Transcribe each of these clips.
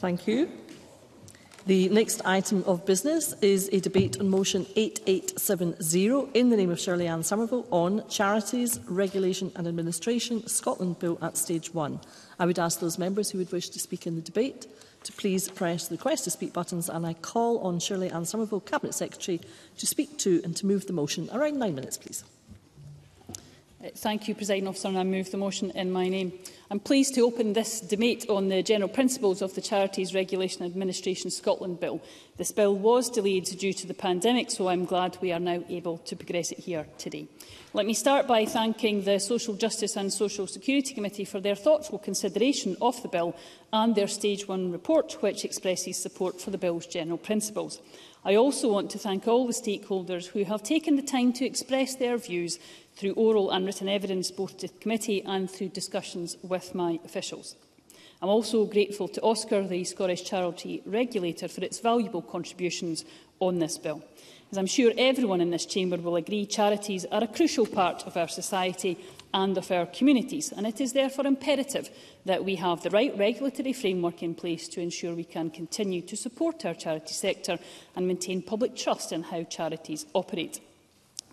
Thank you. The next item of business is a debate on motion 8870 in the name of Shirley Ann Somerville on Charities, Regulation and Administration, Scotland Bill at Stage 1. I would ask those members who would wish to speak in the debate to please press the request to speak buttons and I call on Shirley Ann Somerville, Cabinet Secretary, to speak to and to move the motion. Around nine minutes, please. Uh, thank you, President Officer, and I move the motion in my name. I'm pleased to open this debate on the general principles of the Charities Regulation Administration Scotland Bill. This bill was delayed due to the pandemic, so I'm glad we are now able to progress it here today. Let me start by thanking the Social Justice and Social Security Committee for their thoughtful consideration of the bill and their Stage 1 report, which expresses support for the bill's general principles. I also want to thank all the stakeholders who have taken the time to express their views through oral and written evidence both to the committee and through discussions with my officials. I'm also grateful to Oscar, the Scottish Charity Regulator, for its valuable contributions on this bill. As I'm sure everyone in this chamber will agree, charities are a crucial part of our society and of our communities, and it is therefore imperative that we have the right regulatory framework in place to ensure we can continue to support our charity sector and maintain public trust in how charities operate.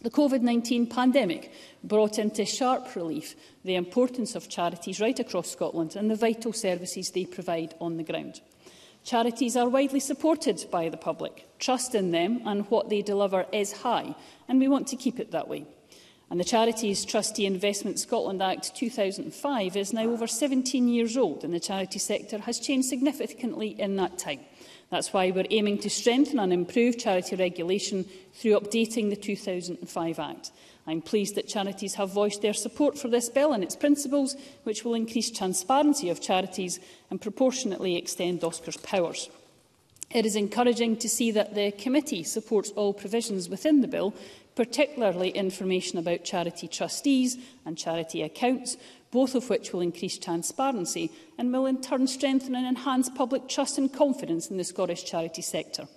The COVID-19 pandemic brought into sharp relief the importance of charities right across Scotland and the vital services they provide on the ground. Charities are widely supported by the public. Trust in them and what they deliver is high, and we want to keep it that way. And the Charities Trustee Investment Scotland Act 2005 is now over 17 years old, and the charity sector has changed significantly in that time. That's why we're aiming to strengthen and improve charity regulation through updating the 2005 Act. I'm pleased that charities have voiced their support for this bill and its principles, which will increase transparency of charities and proportionately extend OSCAR's powers. It is encouraging to see that the committee supports all provisions within the bill, particularly information about charity trustees and charity accounts, both of which will increase transparency and will in turn strengthen and enhance public trust and confidence in the Scottish charity sector.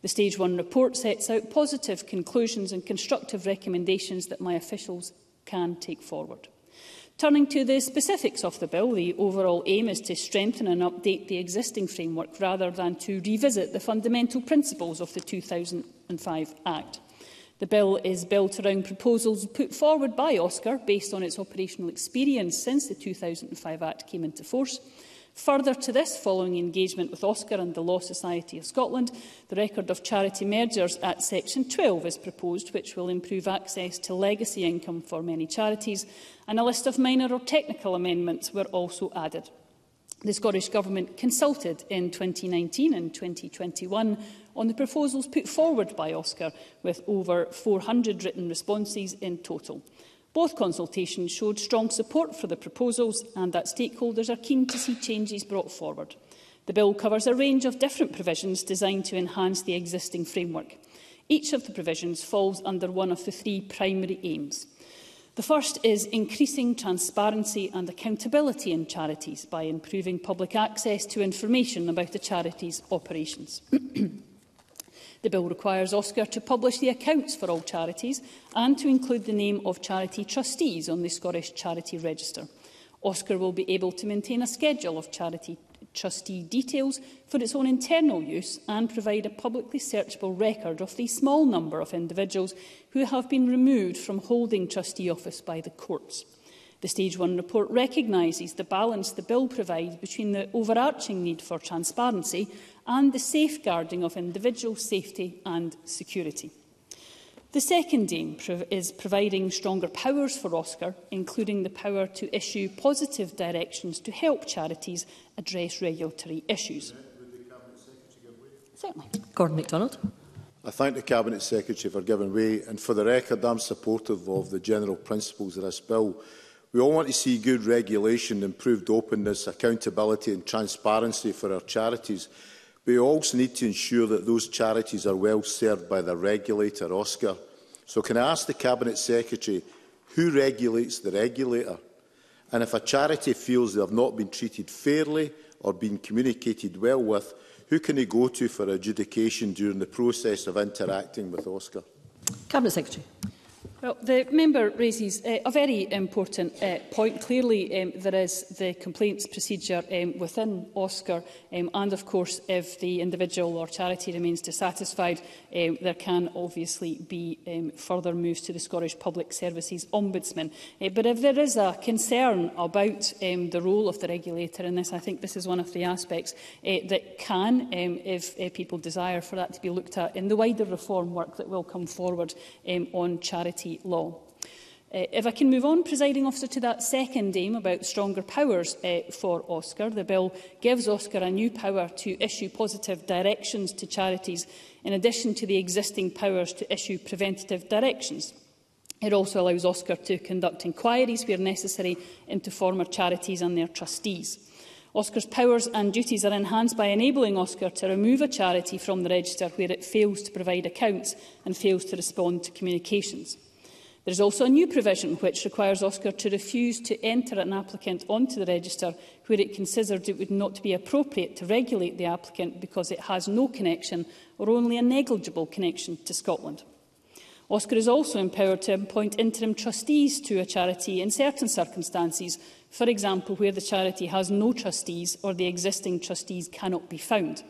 The Stage 1 report sets out positive conclusions and constructive recommendations that my officials can take forward. Turning to the specifics of the bill, the overall aim is to strengthen and update the existing framework rather than to revisit the fundamental principles of the 2005 Act. The bill is built around proposals put forward by OSCAR based on its operational experience since the 2005 Act came into force. Further to this, following engagement with OSCAR and the Law Society of Scotland, the record of charity mergers at Section 12 is proposed, which will improve access to legacy income for many charities, and a list of minor or technical amendments were also added. The Scottish Government consulted in 2019 and 2021 on the proposals put forward by OSCAR, with over 400 written responses in total. Both consultations showed strong support for the proposals and that stakeholders are keen to see changes brought forward. The bill covers a range of different provisions designed to enhance the existing framework. Each of the provisions falls under one of the three primary aims. The first is increasing transparency and accountability in charities by improving public access to information about the charity's operations. The bill requires Oscar to publish the accounts for all charities and to include the name of charity trustees on the Scottish Charity Register. Oscar will be able to maintain a schedule of charity trustee details for its own internal use and provide a publicly searchable record of the small number of individuals who have been removed from holding trustee office by the courts. The Stage 1 report recognises the balance the bill provides between the overarching need for transparency and the safeguarding of individual safety and security. The second aim is providing stronger powers for OSCAR, including the power to issue positive directions to help charities address regulatory issues. Certainly. Gordon MacDonald. I thank the Cabinet Secretary for giving way and for the record I'm supportive of the general principles of this bill. We all want to see good regulation, improved openness, accountability and transparency for our charities. we also need to ensure that those charities are well served by the regulator, OSCAR. So can I ask the Cabinet Secretary, who regulates the regulator? And if a charity feels they have not been treated fairly or been communicated well with, who can they go to for adjudication during the process of interacting with OSCAR? Cabinet Secretary. Well, the member raises uh, a very important uh, point. Clearly, um, there is the complaints procedure um, within OSCAR, um, and of course, if the individual or charity remains dissatisfied, um, there can obviously be um, further moves to the Scottish Public Services Ombudsman. Uh, but if there is a concern about um, the role of the regulator in this, I think this is one of the aspects uh, that can, um, if uh, people desire for that to be looked at in the wider reform work that will come forward um, on charity property law. Uh, if I can move on, presiding officer, to that second aim about stronger powers uh, for Oscar, the bill gives Oscar a new power to issue positive directions to charities in addition to the existing powers to issue preventative directions. It also allows Oscar to conduct inquiries where necessary into former charities and their trustees. Oscar's powers and duties are enhanced by enabling Oscar to remove a charity from the register where it fails to provide accounts and fails to respond to communications. There is also a new provision which requires Oscar to refuse to enter an applicant onto the register where it considers it would not be appropriate to regulate the applicant because it has no connection or only a negligible connection to Scotland. Oscar is also empowered to appoint interim trustees to a charity in certain circumstances, for example where the charity has no trustees or the existing trustees cannot be found.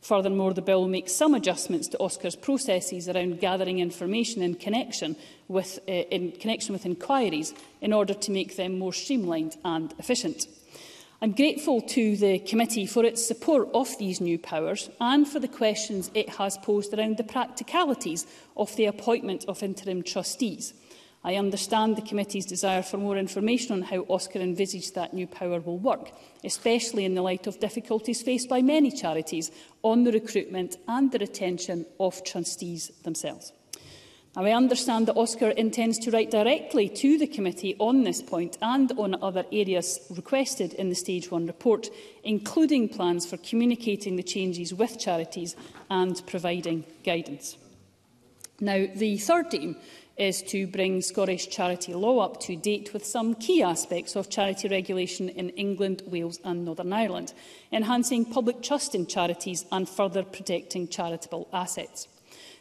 Furthermore, the bill makes some adjustments to OSCAR's processes around gathering information in connection with, uh, in connection with inquiries in order to make them more streamlined and efficient. I'm grateful to the committee for its support of these new powers and for the questions it has posed around the practicalities of the appointment of interim trustees. I understand the committee's desire for more information on how OSCAR envisaged that new power will work, especially in the light of difficulties faced by many charities on the recruitment and the retention of trustees themselves. Now, I understand that Oscar intends to write directly to the committee on this point and on other areas requested in the Stage 1 report, including plans for communicating the changes with charities and providing guidance. Now, the third aim is to bring Scottish charity law up to date with some key aspects of charity regulation in England, Wales and Northern Ireland, enhancing public trust in charities and further protecting charitable assets.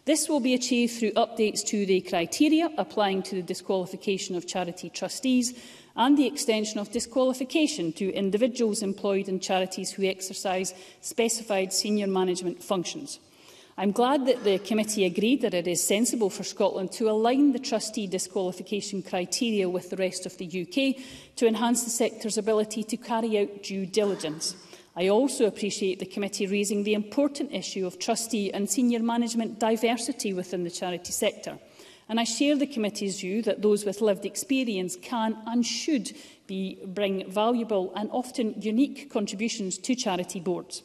This will be achieved through updates to the criteria applying to the disqualification of charity trustees and the extension of disqualification to individuals employed in charities who exercise specified senior management functions. I'm glad that the committee agreed that it is sensible for Scotland to align the trustee disqualification criteria with the rest of the UK to enhance the sector's ability to carry out due diligence. I also appreciate the committee raising the important issue of trustee and senior management diversity within the charity sector. And I share the committee's view that those with lived experience can and should be, bring valuable and often unique contributions to charity boards.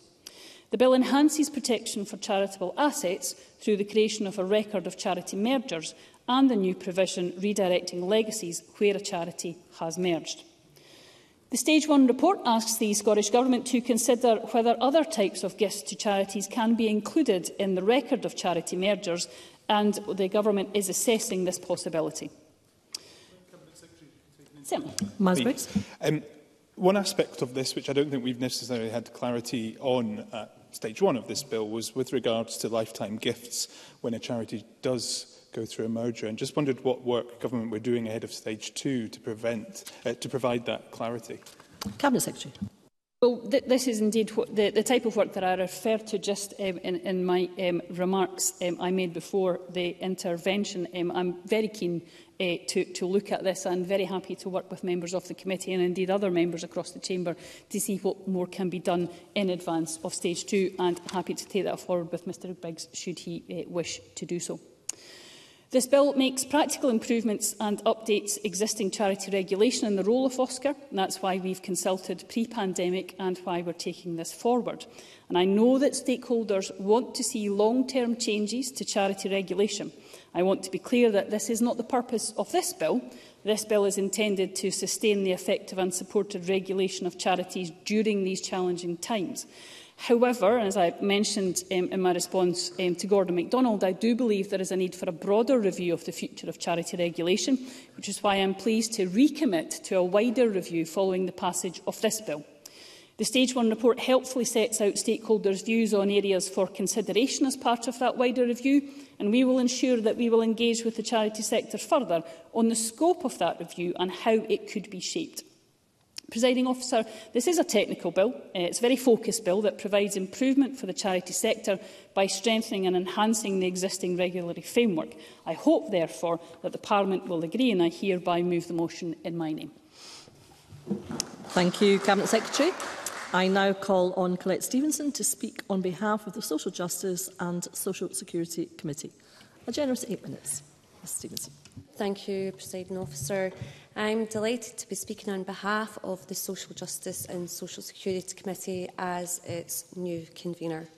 The bill enhances protection for charitable assets through the creation of a record of charity mergers and the new provision redirecting legacies where a charity has merged. The Stage 1 report asks the Scottish Government to consider whether other types of gifts to charities can be included in the record of charity mergers and the Government is assessing this possibility. Um, one aspect of this, which I don't think we've necessarily had clarity on at stage one of this bill was with regards to lifetime gifts when a charity does go through a merger and just wondered what work government were doing ahead of stage two to prevent uh, to provide that clarity. Cabinet Secretary. Well, th this is indeed what the, the type of work that I referred to just um, in, in my um, remarks um, I made before the intervention. Um, I'm very keen uh, to, to look at this. and very happy to work with members of the committee and indeed other members across the chamber to see what more can be done in advance of stage two and happy to take that forward with Mr Biggs should he uh, wish to do so. This bill makes practical improvements and updates existing charity regulation and the role of OSCAR. And that's why we've consulted pre-pandemic and why we're taking this forward. And I know that stakeholders want to see long-term changes to charity regulation – I want to be clear that this is not the purpose of this bill. This bill is intended to sustain the effective and supported regulation of charities during these challenging times. However, as I mentioned um, in my response um, to Gordon MacDonald, I do believe there is a need for a broader review of the future of charity regulation, which is why I am pleased to recommit to a wider review following the passage of this bill. The Stage 1 report helpfully sets out stakeholders' views on areas for consideration as part of that wider review, and we will ensure that we will engage with the charity sector further on the scope of that review and how it could be shaped. Presiding officer, this is a technical bill. Uh, it's a very focused bill that provides improvement for the charity sector by strengthening and enhancing the existing regulatory framework. I hope, therefore, that the Parliament will agree, and I hereby move the motion in my name. Thank you, Cabinet Secretary. I now call on Colette Stevenson to speak on behalf of the Social Justice and Social Security Committee. A generous eight minutes. Ms Stevenson. Thank you, Presiding Officer. I'm delighted to be speaking on behalf of the Social Justice and Social Security Committee as its new convener.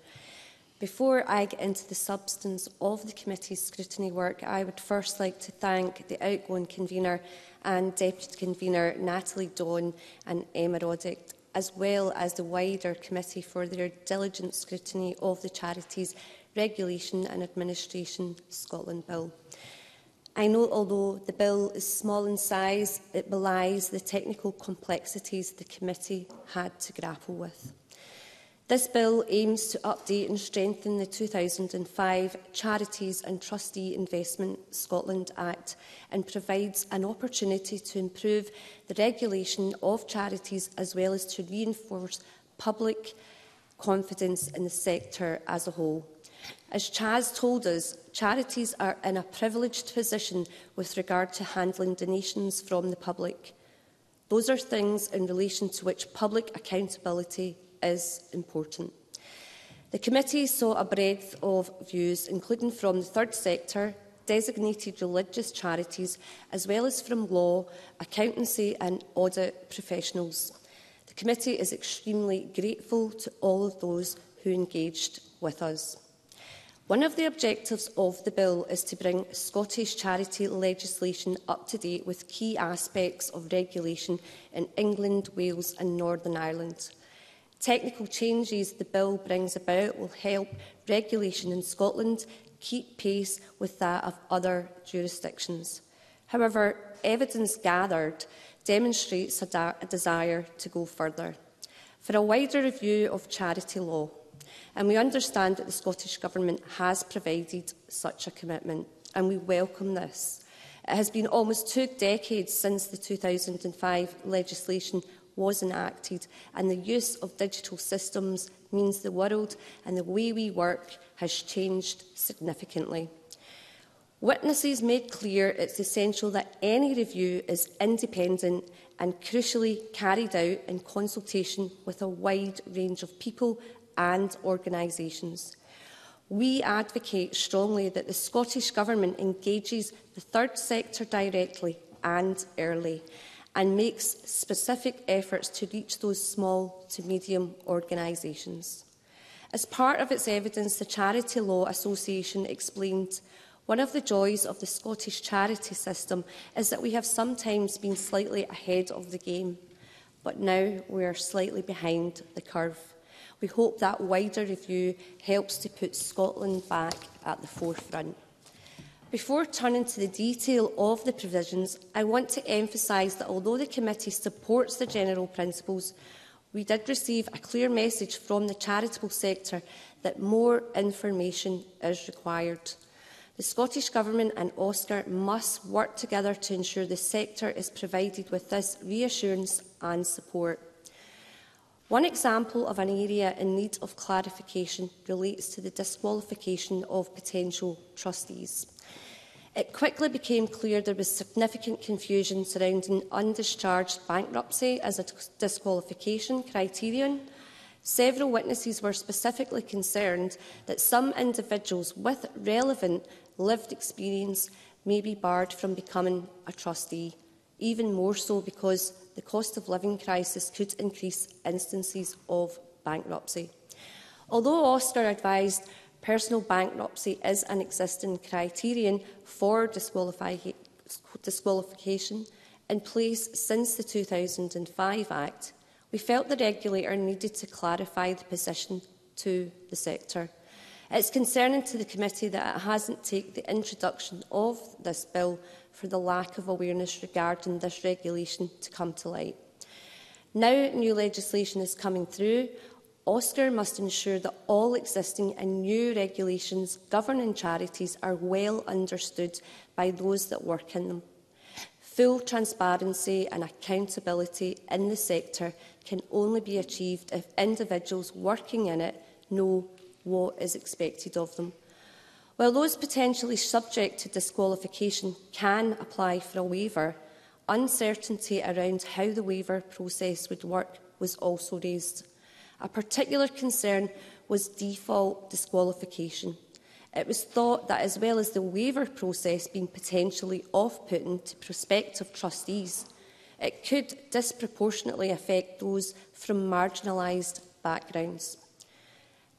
Before I get into the substance of the committee's scrutiny work, I would first like to thank the outgoing convener and deputy convener Natalie Dawn and Emma Roddick as well as the wider committee for their diligent scrutiny of the Charities Regulation and Administration Scotland Bill. I know although the bill is small in size, it belies the technical complexities the committee had to grapple with. This bill aims to update and strengthen the 2005 Charities and Trustee Investment Scotland Act and provides an opportunity to improve the regulation of charities as well as to reinforce public confidence in the sector as a whole. As Chaz told us, charities are in a privileged position with regard to handling donations from the public. Those are things in relation to which public accountability is important. The committee saw a breadth of views, including from the third sector, designated religious charities, as well as from law, accountancy and audit professionals. The committee is extremely grateful to all of those who engaged with us. One of the objectives of the bill is to bring Scottish charity legislation up to date with key aspects of regulation in England, Wales and Northern Ireland technical changes the bill brings about will help regulation in Scotland keep pace with that of other jurisdictions. However, evidence gathered demonstrates a, a desire to go further for a wider review of charity law, and we understand that the Scottish Government has provided such a commitment, and we welcome this. It has been almost two decades since the 2005 legislation was enacted and the use of digital systems means the world and the way we work has changed significantly. Witnesses made clear it's essential that any review is independent and crucially carried out in consultation with a wide range of people and organisations. We advocate strongly that the Scottish Government engages the third sector directly and early and makes specific efforts to reach those small to medium organisations. As part of its evidence, the Charity Law Association explained one of the joys of the Scottish charity system is that we have sometimes been slightly ahead of the game, but now we are slightly behind the curve. We hope that wider review helps to put Scotland back at the forefront. Before turning to the detail of the provisions, I want to emphasise that although the committee supports the general principles, we did receive a clear message from the charitable sector that more information is required. The Scottish Government and OSCAR must work together to ensure the sector is provided with this reassurance and support. One example of an area in need of clarification relates to the disqualification of potential trustees. It quickly became clear there was significant confusion surrounding undischarged bankruptcy as a disqualification criterion. Several witnesses were specifically concerned that some individuals with relevant lived experience may be barred from becoming a trustee, even more so because the cost of living crisis could increase instances of bankruptcy. Although Auster advised personal bankruptcy is an existing criterion for disqualifi disqualification in place since the 2005 Act, we felt the regulator needed to clarify the position to the sector. It's concerning to the committee that it hasn't taken the introduction of this bill for the lack of awareness regarding this regulation to come to light. Now new legislation is coming through, OSCAR must ensure that all existing and new regulations governing charities are well understood by those that work in them. Full transparency and accountability in the sector can only be achieved if individuals working in it know what is expected of them. While those potentially subject to disqualification can apply for a waiver, uncertainty around how the waiver process would work was also raised. A particular concern was default disqualification. It was thought that as well as the waiver process being potentially off-putting to prospective trustees, it could disproportionately affect those from marginalised backgrounds.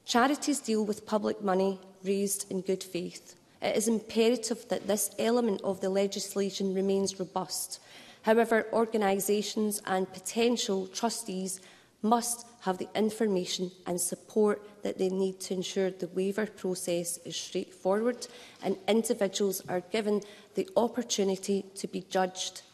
Charities deal with public money raised in good faith. It is imperative that this element of the legislation remains robust. However, organisations and potential trustees must have the information and support that they need to ensure the waiver process is straightforward and individuals are given the opportunity to be judged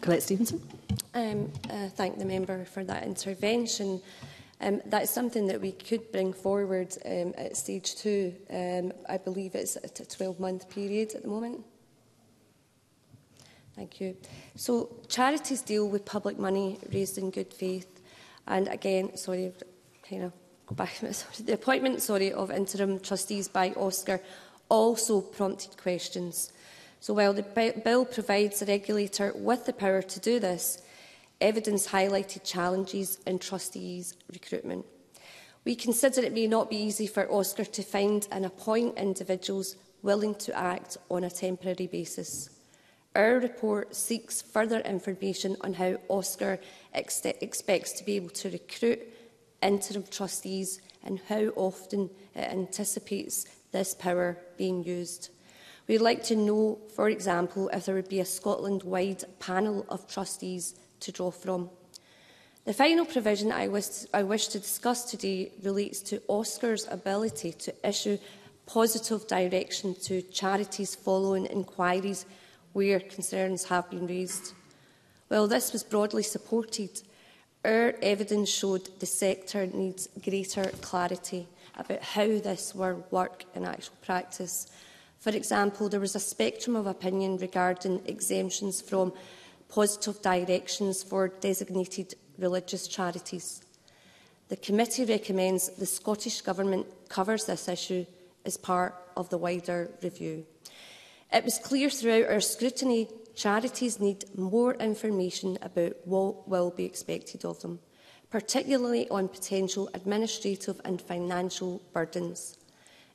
Colette Stevenson. Um, uh, thank the member for that intervention. Um, that's something that we could bring forward um, at stage two. Um, I believe it's a 12-month period at the moment. Thank you. So charities deal with public money raised in good faith. And again, sorry, kind of go back. Sorry. The appointment, sorry, of interim trustees by Oscar also prompted questions. So while the bill provides the regulator with the power to do this, evidence highlighted challenges in trustees' recruitment. We consider it may not be easy for Oscar to find and appoint individuals willing to act on a temporary basis. Our report seeks further information on how OSCAR ex expects to be able to recruit interim trustees and how often it anticipates this power being used. We'd like to know, for example, if there would be a Scotland-wide panel of trustees to draw from. The final provision I wish, to, I wish to discuss today relates to Oscar's ability to issue positive direction to charities following inquiries where concerns have been raised. While this was broadly supported, our evidence showed the sector needs greater clarity about how this will work in actual practice. For example, there was a spectrum of opinion regarding exemptions from positive directions for designated religious charities. The committee recommends the Scottish Government covers this issue as part of the wider review. It was clear throughout our scrutiny charities need more information about what will be expected of them, particularly on potential administrative and financial burdens.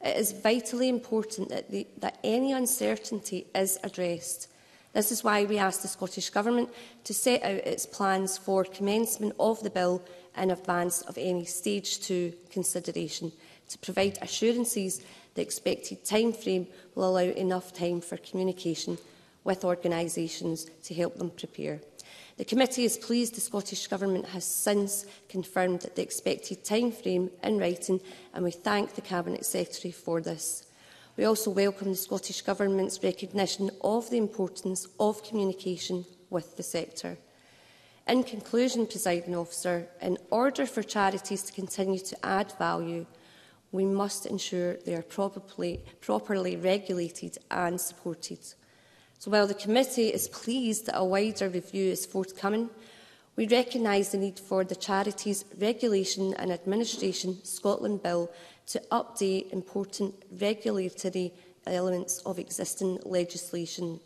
It is vitally important that, the, that any uncertainty is addressed. This is why we asked the Scottish Government to set out its plans for commencement of the bill in advance of any Stage 2 consideration to provide assurances The expected timeframe will allow enough time for communication with organisations to help them prepare. The committee is pleased the Scottish Government has since confirmed the expected timeframe in writing and we thank the Cabinet Secretary for this. We also welcome the Scottish Government's recognition of the importance of communication with the sector. In conclusion, presiding officer, in order for charities to continue to add value, we must ensure they are properly, properly regulated and supported. So while the committee is pleased that a wider review is forthcoming, we recognise the need for the Charities Regulation and Administration Scotland Bill to update important regulatory elements of existing legislation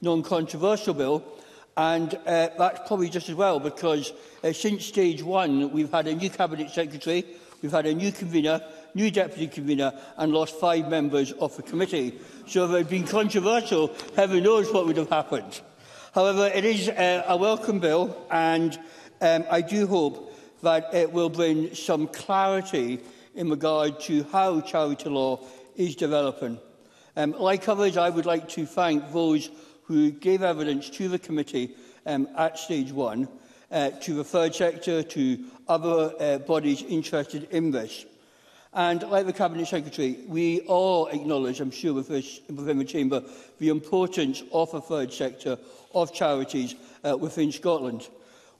non-controversial bill, and uh, that's probably just as well because uh, since stage one, we've had a new Cabinet Secretary, we've had a new convener, new deputy convener and lost five members of the committee. So if it had been controversial, heaven knows what would have happened. However, it is uh, a welcome bill and um, I do hope that it will bring some clarity in regard to how charity law is developing. Um, like others, I would like to thank those who gave evidence to the committee um, at stage one, uh, to the third sector, to other uh, bodies interested in this. And like the Cabinet Secretary, we all acknowledge, I'm sure with this, within the Chamber, the importance of the third sector of charities uh, within Scotland.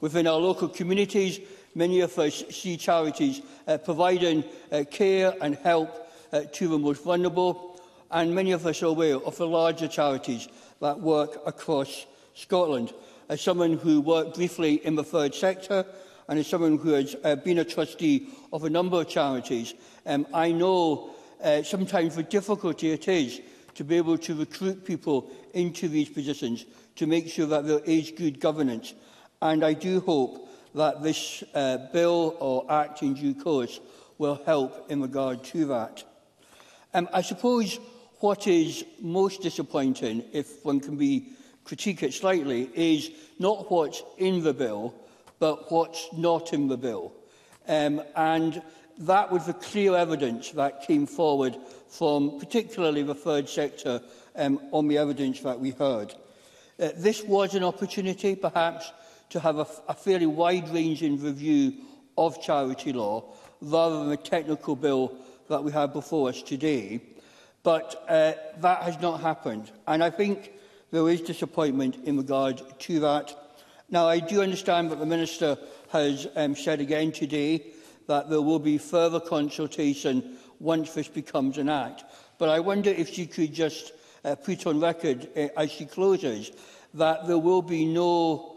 Within our local communities, many of us see charities uh, providing uh, care and help uh, to the most vulnerable, and many of us are aware of the larger charities that work across Scotland. As someone who worked briefly in the third sector, and as someone who has uh, been a trustee of a number of charities, um, I know uh, sometimes the difficulty it is to be able to recruit people into these positions to make sure that there is good governance. And I do hope that this uh, bill or act in due course will help in regard to that. Um, I suppose what is most disappointing, if one can be critique it slightly, is not what's in the bill, but what's not in the bill. Um, and that was the clear evidence that came forward from particularly the third sector um, on the evidence that we heard. Uh, this was an opportunity, perhaps, to have a, a fairly wide-ranging review of charity law rather than the technical bill that we have before us today. But uh, that has not happened. And I think there is disappointment in regard to that. Now, I do understand that the Minister has um, said again today that there will be further consultation once this becomes an act. But I wonder if she could just uh, put on record uh, as she closes that there will be no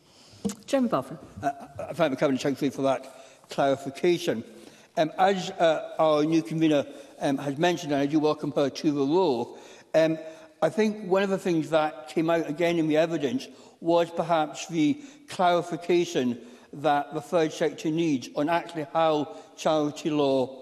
Chairman Balfour. Uh, uh I thank the Cabinet Secretary for that clarification. Um, as uh, our new convener um, has mentioned, and I do welcome her to the role, um, I think one of the things that came out again in the evidence was perhaps the clarification that the third sector needs on actually how charity law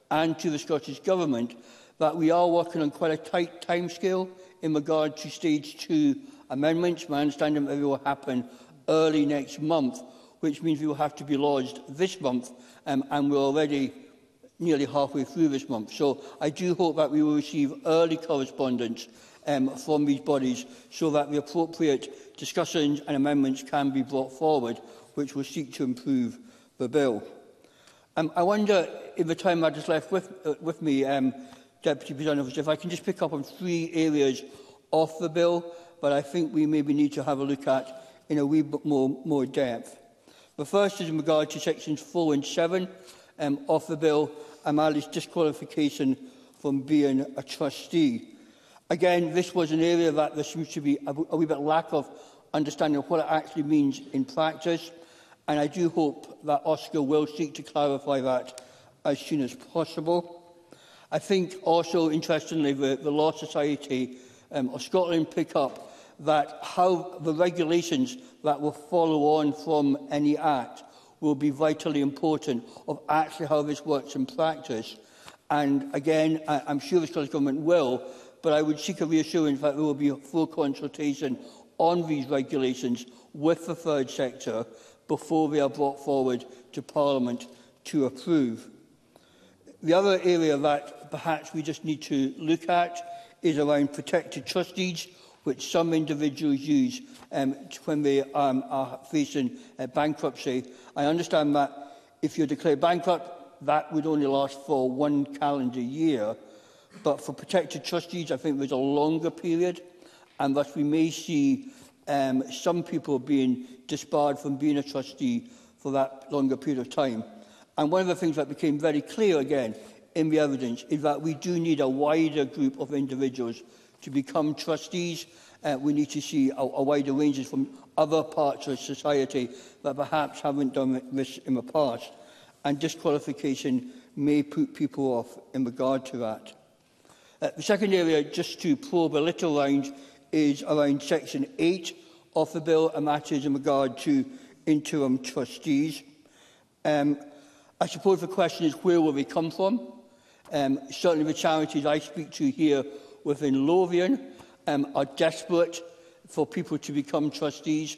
and to the Scottish Government, that we are working on quite a tight timescale in regard to Stage 2 amendments. My understanding that it will happen early next month, which means we will have to be lodged this month, um, and we're already nearly halfway through this month. So I do hope that we will receive early correspondence um, from these bodies so that the appropriate discussions and amendments can be brought forward, which will seek to improve the bill. Um, I wonder, in the time I just left with, uh, with me, um, Deputy President Officer, if I can just pick up on three areas of the bill but I think we maybe need to have a look at in a wee bit more, more depth. The first is in regard to sections 4 and 7 um, of the bill, Ali's disqualification from being a trustee. Again, this was an area that there seems to be a, a wee bit lack of understanding of what it actually means in practice, and I do hope that Oscar will seek to clarify that as soon as possible. I think also, interestingly, the, the Law Society um, of Scotland pick up that how the regulations that will follow on from any act will be vitally important of actually how this works in practice. And again, I, I'm sure the Scottish Government will, but I would seek a reassurance that there will be a full consultation on these regulations with the third sector before they are brought forward to Parliament to approve. The other area that perhaps we just need to look at is around protected trustees, which some individuals use um, when they um, are facing uh, bankruptcy. I understand that if you declare bankrupt, that would only last for one calendar year, But for protected trustees, I think there's a longer period, and thus we may see um, some people being disbarred from being a trustee for that longer period of time. And one of the things that became very clear again in the evidence is that we do need a wider group of individuals to become trustees. Uh, we need to see a, a wider range from other parts of society that perhaps haven't done this in the past. And disqualification may put people off in regard to that. Uh, the second area, just to probe a little around, is around Section 8 of the bill and that is in regard to interim trustees. Um, I suppose the question is where will they come from? Um, certainly the charities I speak to here within Lothian um, are desperate for people to become trustees.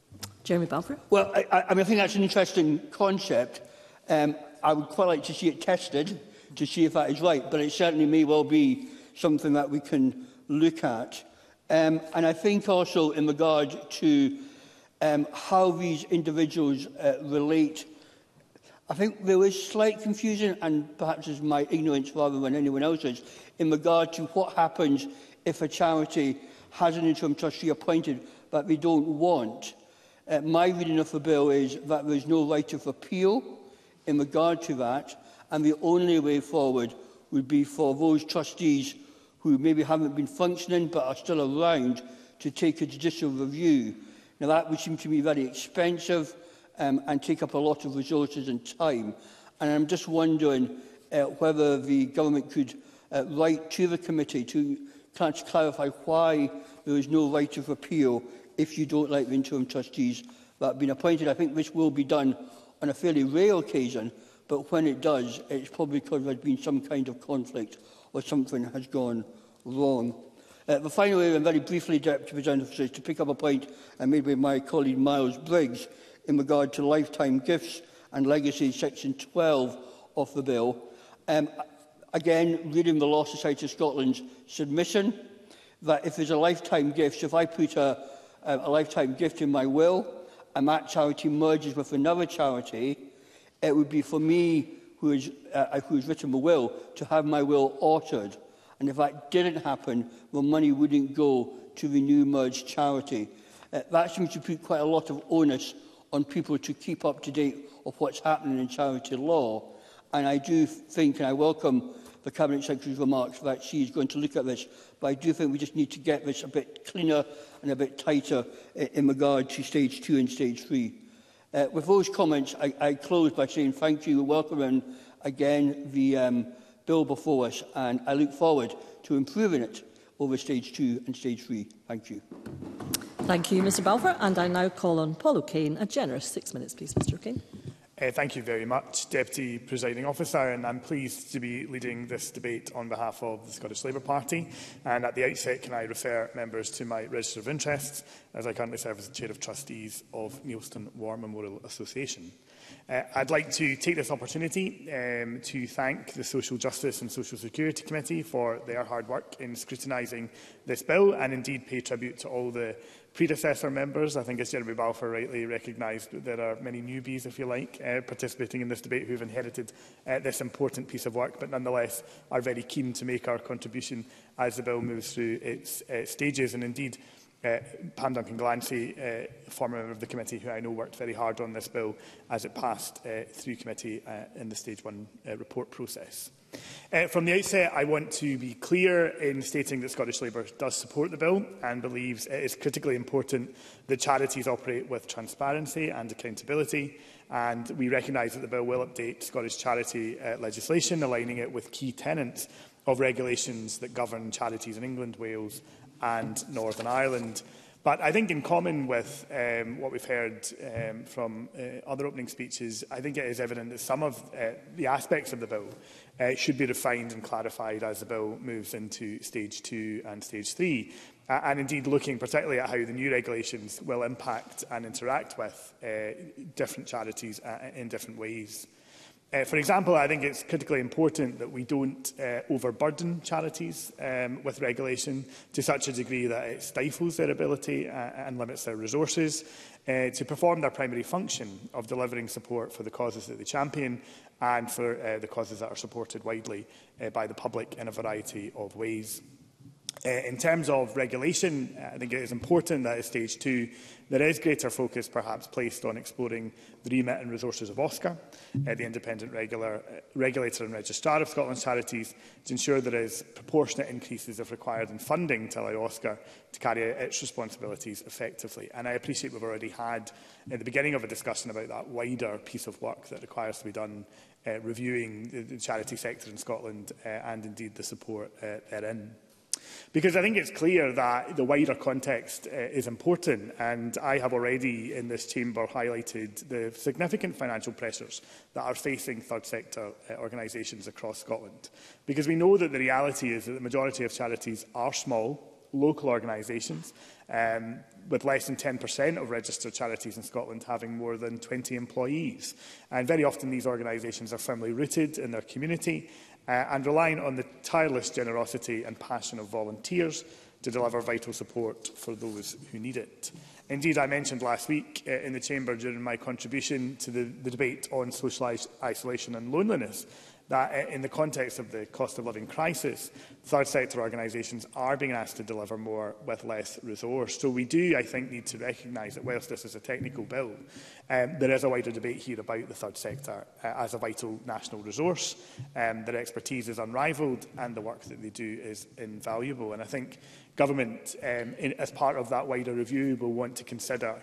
Jeremy Balfour. Well, I, I, mean, I think that's an interesting concept. Um, I would quite like to see it tested to see if that is right, but it certainly may well be something that we can look at. Um, and I think also in regard to um, how these individuals uh, relate. I think there is slight confusion, and perhaps it's my ignorance rather than anyone else's, in regard to what happens if a charity has an interim trustee appointed that they don't want. Uh, my reading of the bill is that there is no right of appeal in regard to that, and the only way forward would be for those trustees who maybe haven't been functioning but are still around to take a judicial review Now, that would seem to me very expensive um, and take up a lot of resources and time. And I'm just wondering uh, whether the government could uh, write to the committee to to clarify why there is no right of appeal if you don't like the interim trustees that have been appointed. I think this will be done on a fairly rare occasion, but when it does, it's probably because there's been some kind of conflict or something has gone wrong. Uh, but finally, and very briefly, Deputy Presenter, is to pick up a point made by my colleague Miles Briggs in regard to lifetime gifts and legacy, Section 12 of the bill. Um, again, reading the Law Society of Scotland's submission, that if there's a lifetime gift, so if I put a, a, a lifetime gift in my will and that charity merges with another charity, it would be for me, who uh, has, uh, written the will, to have my will altered. And if that didn't happen, the money wouldn't go to Renew merged charity. Uh, that seems to put quite a lot of onus on people to keep up to date of what's happening in charity law. And I do think, and I welcome the Cabinet Secretary's remarks that she is going to look at this, but I do think we just need to get this a bit cleaner and a bit tighter in, in regard to stage two and stage three. Uh, with those comments, I, I close by saying thank you and welcome and again the um, bill before us, and I look forward to improving it over stage two and stage three. Thank you. Thank you, Mr Balfour. And I now call on Paul O'Kane. A generous six minutes, please, Mr O'Kane. Uh, thank you very much, Deputy Presiding Officer, and I'm pleased to be leading this debate on behalf of the Scottish Labour Party. And at the outset, can I refer members to my register of interests, as I currently serve as the Chair of Trustees of Neilston War Memorial Association. Uh, I'd like to take this opportunity um, to thank the Social Justice and Social Security Committee for their hard work in scrutinising this bill and indeed pay tribute to all the predecessor members. I think, as Jeremy Balfour rightly recognised, there are many newbies, if you like, uh, participating in this debate who have inherited uh, this important piece of work, but nonetheless are very keen to make our contribution as the bill moves through its uh, stages. And indeed, Uh, Pam Duncan Glancy, uh, former member of the committee, who I know worked very hard on this bill as it passed uh, through committee uh, in the stage one uh, report process. Uh, from the outset, I want to be clear in stating that Scottish Labour does support the bill and believes it is critically important that charities operate with transparency and accountability. And we recognise that the bill will update Scottish charity uh, legislation, aligning it with key tenets of regulations that govern charities in England, Wales and Northern Ireland. But I think in common with um, what we've heard um, from uh, other opening speeches, I think it is evident that some of uh, the aspects of the bill uh, should be refined and clarified as the bill moves into stage two and stage three. Uh, and indeed looking particularly at how the new regulations will impact and interact with uh, different charities uh, in different ways. Uh, for example, I think it's critically important that we don't uh, overburden charities um, with regulation to such a degree that it stifles their ability uh, and limits their resources uh, to perform their primary function of delivering support for the causes that they champion and for uh, the causes that are supported widely uh, by the public in a variety of ways. Uh, in terms of regulation, uh, I think it is important that at stage two there is greater focus perhaps placed on exploring the remit and resources of OSCA, uh, the independent regular, uh, regulator and registrar of Scotland's charities, to ensure there is proportionate increases if required in funding to allow OSCA to carry out its responsibilities effectively. And I appreciate we've already had at the beginning of a discussion about that wider piece of work that requires to be done uh, reviewing the, the charity sector in Scotland uh, and indeed the support uh, therein. Because I think it's clear that the wider context uh, is important, and I have already in this chamber highlighted the significant financial pressures that are facing third sector uh, organisations across Scotland. Because we know that the reality is that the majority of charities are small, local organisations, um, with less than 10% of registered charities in Scotland having more than 20 employees. And very often these organisations are firmly rooted in their community uh, and relying on the tireless generosity and passion of volunteers to deliver vital support for those who need it. Indeed, I mentioned last week uh, in the Chamber during my contribution to the, the debate on social isolation and loneliness that in the context of the cost of living crisis, third sector organisations are being asked to deliver more with less resource. So we do, I think, need to recognise that whilst this is a technical bill, um, there is a wider debate here about the third sector uh, as a vital national resource. Um, their expertise is unrivalled and the work that they do is invaluable. And I think government, um, in, as part of that wider review, will want to consider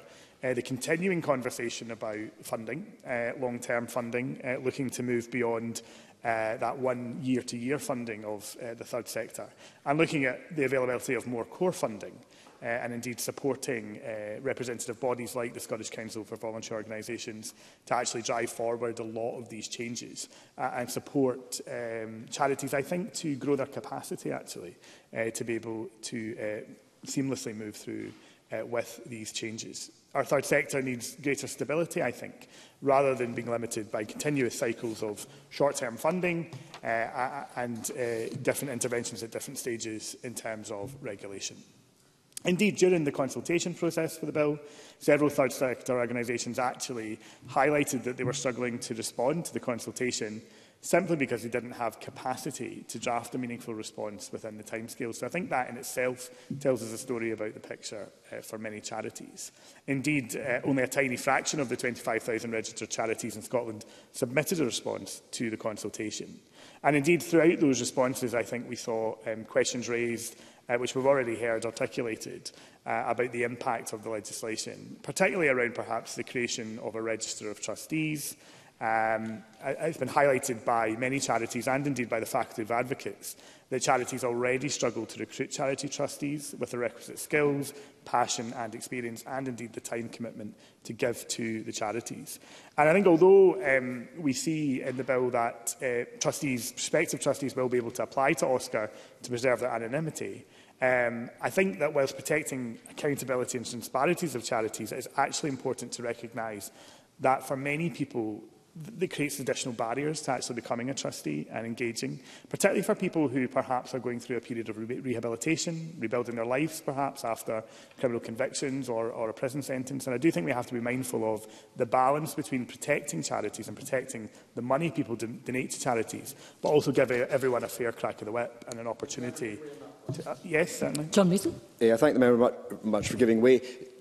uh, the continuing conversation about funding, uh, long-term funding, uh, looking to move beyond uh, that one year-to-year funding of uh, the third sector, and looking at the availability of more core funding, uh, and indeed supporting uh, representative bodies like the Scottish Council for Voluntary Organisations to actually drive forward a lot of these changes uh, and support um, charities, I think, to grow their capacity actually uh, to be able to uh, seamlessly move through uh, with these changes. Our third sector needs greater stability, I think, rather than being limited by continuous cycles of short-term funding uh, uh, and uh, different interventions at different stages in terms of regulation. Indeed, during the consultation process for the bill, several third sector organisations actually highlighted that they were struggling to respond to the consultation simply because he didn't have capacity to draft a meaningful response within the timescale. So I think that in itself tells us a story about the picture uh, for many charities. Indeed, uh, only a tiny fraction of the 25,000 registered charities in Scotland submitted a response to the consultation. And indeed, throughout those responses, I think we saw um, questions raised uh, which we've already heard articulated uh, about the impact of the legislation, particularly around perhaps the creation of a register of trustees, Um, it's been highlighted by many charities and indeed by the Faculty of Advocates that charities already struggle to recruit charity trustees with the requisite skills, passion and experience and indeed the time commitment to give to the charities. And I think although um, we see in the bill that uh, trustees, prospective trustees will be able to apply to OSCAR to preserve their anonymity, Um, I think that whilst protecting accountability and transparencies of charities, it is actually important to recognise that for many people, that creates additional barriers to actually becoming a trustee and engaging, particularly for people who perhaps are going through a period of re rehabilitation, rebuilding their lives perhaps after criminal convictions or, or a prison sentence. And I do think we have to be mindful of the balance between protecting charities and protecting the money people don donate to charities, but also giving e-, everyone a fair crack of the whip and an opportunity. To, uh, yes, certainly. John Mason. Yeah, I thank the member much, much for giving way.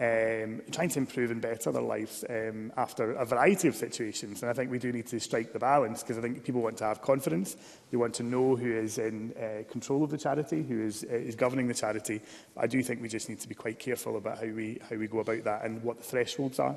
um, trying to improve and better their lives um, after a variety of situations. And I think we do need to strike the balance because I think people want to have confidence. They want to know who is in uh, control of the charity, who is, uh, is governing the charity. I do think we just need to be quite careful about how we, how we go about that and what the thresholds are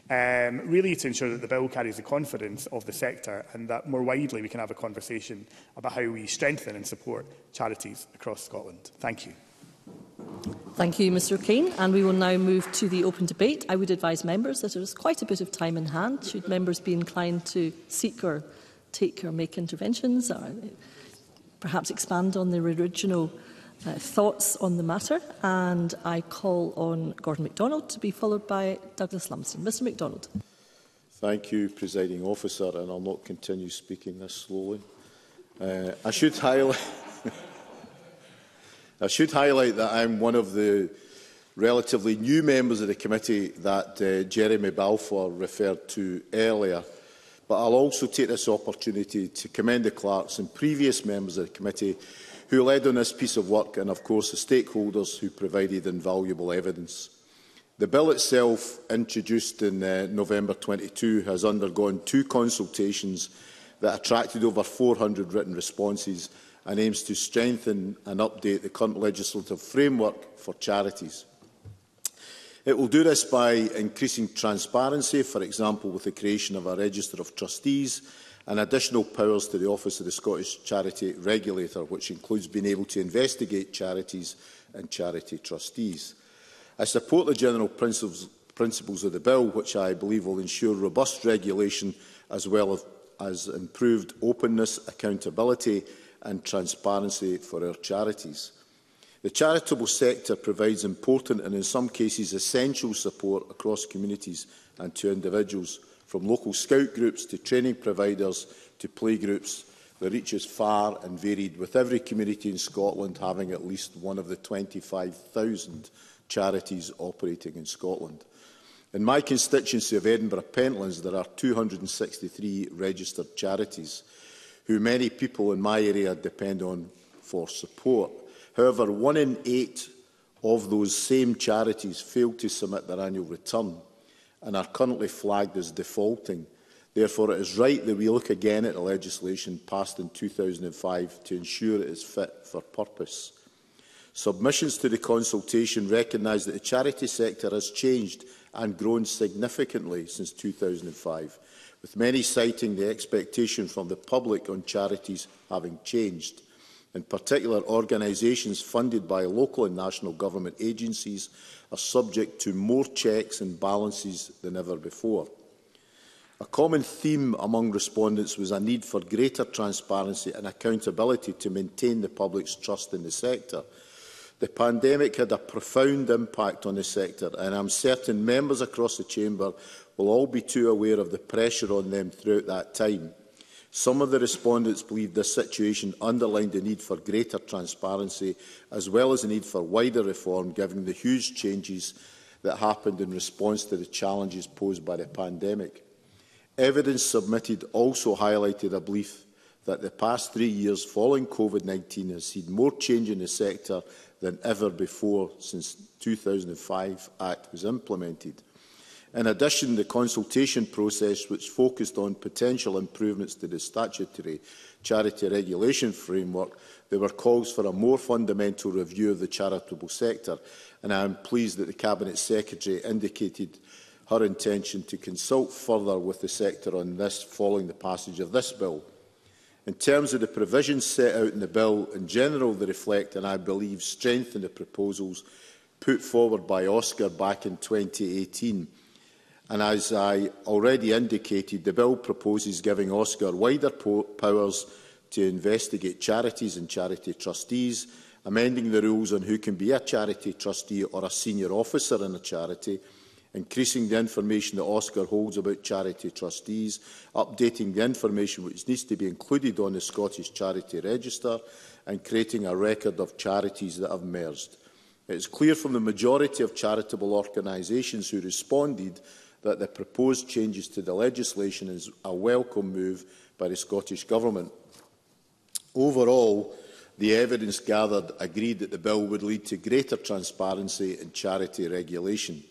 um, really to ensure that the bill carries the confidence of the sector and that more widely we can have a conversation about how we strengthen and support charities across Scotland. Thank you. Thank you, Mr Kane. And we will now move to the open debate. I would advise members that there is quite a bit of time in hand should members be inclined to seek or take or make interventions or uh, perhaps expand on their original uh, thoughts on the matter and I call on Gordon MacDonald to be followed by Douglas Lumsden. Mr MacDonald. Thank you, Presiding Officer, and I'll not continue speaking this slowly. Uh, I should highlight... I should highlight that I'm one of the relatively new members of the committee that uh, Jeremy Balfour referred to earlier. But I'll also take this opportunity to commend the clerks and previous members of the committee who led on this piece of work and, of course, the stakeholders who provided invaluable evidence. The bill itself, introduced in uh, November 22, has undergone two consultations that attracted over 400 written responses and aims to strengthen and update the current legislative framework for charities. It will do this by increasing transparency, for example, with the creation of a register of trustees and additional powers to the Office of the Scottish Charity Regulator, which includes being able to investigate charities and charity trustees. I support the general principles, principles of the bill, which I believe will ensure robust regulation as well as improved openness, accountability and transparency for our charities. The charitable sector provides important and in some cases essential support across communities and to individuals from local scout groups to training providers to play groups reach reaches far and varied, with every community in Scotland having at least one of the 25,000 charities operating in Scotland. In my constituency of Edinburgh Pentlands, there are 263 registered charities, who many people in my area depend on for support. However, one in eight of those same charities fail to submit their annual return and are currently flagged as defaulting. Therefore, it is right that we look again at the legislation passed in 2005 to ensure it is fit for purpose. Submissions to the consultation recognise that the charity sector has changed and grown significantly since 2005, with many citing the expectation from the public on charities having changed. In particular, organisations funded by local and national government agencies are subject to more checks and balances than ever before. A common theme among respondents was a need for greater transparency and accountability to maintain the public's trust in the sector. The pandemic had a profound impact on the sector and I'm certain members across the Chamber will all be too aware of the pressure on them throughout that time. Some of the respondents believe this situation underlined the need for greater transparency as well as the need for wider reform given the huge changes that happened in response to the challenges posed by the pandemic. Evidence submitted also highlighted a belief that the past three years following COVID-19 has seen more change in the sector than ever before since 2005 Act was implemented. In addition, the consultation process, which focused on potential improvements to the statutory charity regulation framework, there were calls for a more fundamental review of the charitable sector, and I am pleased that the Cabinet Secretary indicated her intention to consult further with the sector on this following the passage of this bill. In terms of the provisions set out in the bill, in general they reflect and I believe strengthen the proposals put forward by Oscar back in 2018 And as I already indicated, the bill proposes giving OSCAR wider powers to investigate charities and charity trustees, amending the rules on who can be a charity trustee or a senior officer in a charity, increasing the information that OSCAR holds about charity trustees, updating the information which needs to be included on the Scottish Charity Register and creating a record of charities that have merged. It is clear from the majority of charitable organisations who responded that the proposed changes to the legislation is a welcome move by the Scottish Government. Overall, the evidence gathered agreed that the bill would lead to greater transparency in charity regulation.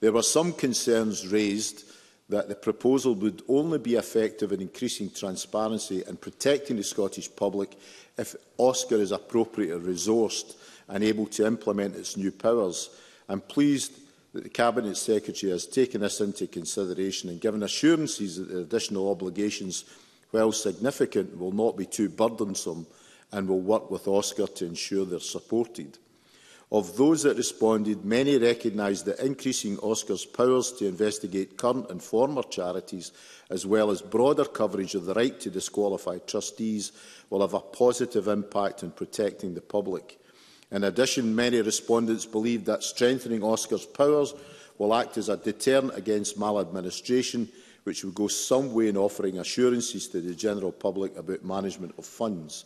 There were some concerns raised that the proposal would only be effective in increasing transparency and protecting the Scottish public if OSCAR is appropriately resourced and able to implement its new powers. I'm pleased that the Cabinet Secretary has taken this into consideration and given assurances that the additional obligations, while significant, will not be too burdensome and will work with Oscar to ensure they're supported. Of those that responded, many recognised that increasing Oscar's powers to investigate current and former charities, as well as broader coverage of the right to disqualify trustees, will have a positive impact in protecting the public. In addition, many respondents believe that strengthening OSCAR's powers will act as a deterrent against maladministration, which will go some way in offering assurances to the general public about management of funds.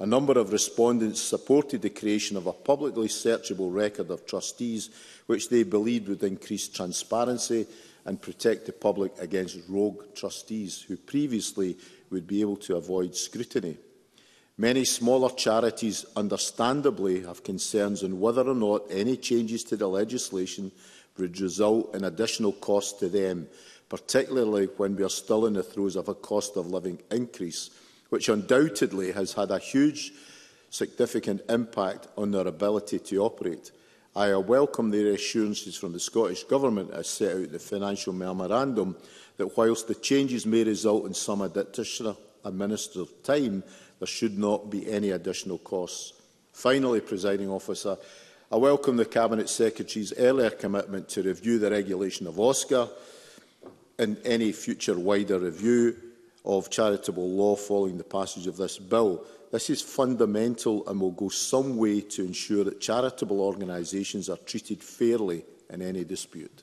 A number of respondents supported the creation of a publicly searchable record of trustees, which they believed would increase transparency and protect the public against rogue trustees who previously would be able to avoid scrutiny. Many smaller charities understandably have concerns on whether or not any changes to the legislation would result in additional costs to them, particularly when we are still in the throes of a cost of living increase, which undoubtedly has had a huge significant impact on their ability to operate. I welcome the assurances from the Scottish Government as set out in the financial memorandum that whilst the changes may result in some additional administrative time, There should not be any additional costs. Finally, presiding officer, I welcome the Cabinet Secretary's earlier commitment to review the regulation of OSCAR and any future wider review of charitable law following the passage of this bill. This is fundamental and will go some way to ensure that charitable organisations are treated fairly in any dispute.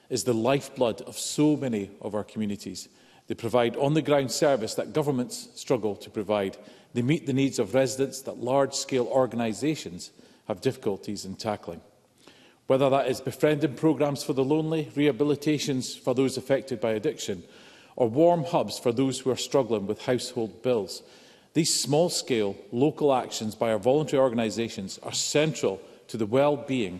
is the lifeblood of so many of our communities – They provide on-the-ground service that governments struggle to provide. They meet the needs of residents that large-scale organisations have difficulties in tackling. Whether that is befriending programmes for the lonely, rehabilitations for those affected by addiction, or warm hubs for those who are struggling with household bills, these small-scale, local actions by our voluntary organisations are central to the well-being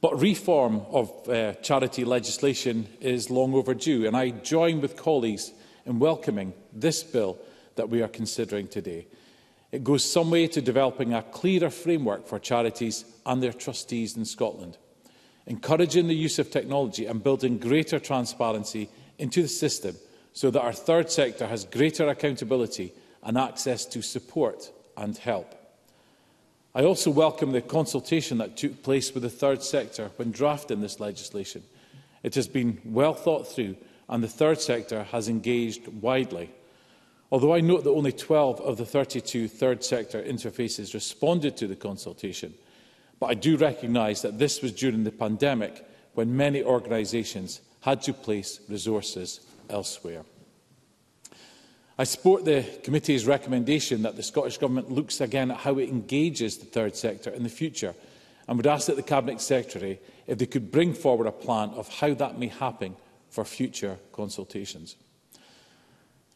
But reform of uh, charity legislation is long overdue, and I join with colleagues in welcoming this bill that we are considering today. It goes some way to developing a clearer framework for charities and their trustees in Scotland, encouraging the use of technology and building greater transparency into the system so that our third sector has greater accountability and access to support and help. I also welcome the consultation that took place with the third sector when drafting this legislation. It has been well thought through and the third sector has engaged widely. Although I note that only 12 of the 32 third sector interfaces responded to the consultation, but I do recognise that this was during the pandemic when many organisations had to place resources elsewhere. I support the committee's recommendation that the Scottish Government looks again at how it engages the third sector in the future and would ask that the Cabinet Secretary if they could bring forward a plan of how that may happen for future consultations.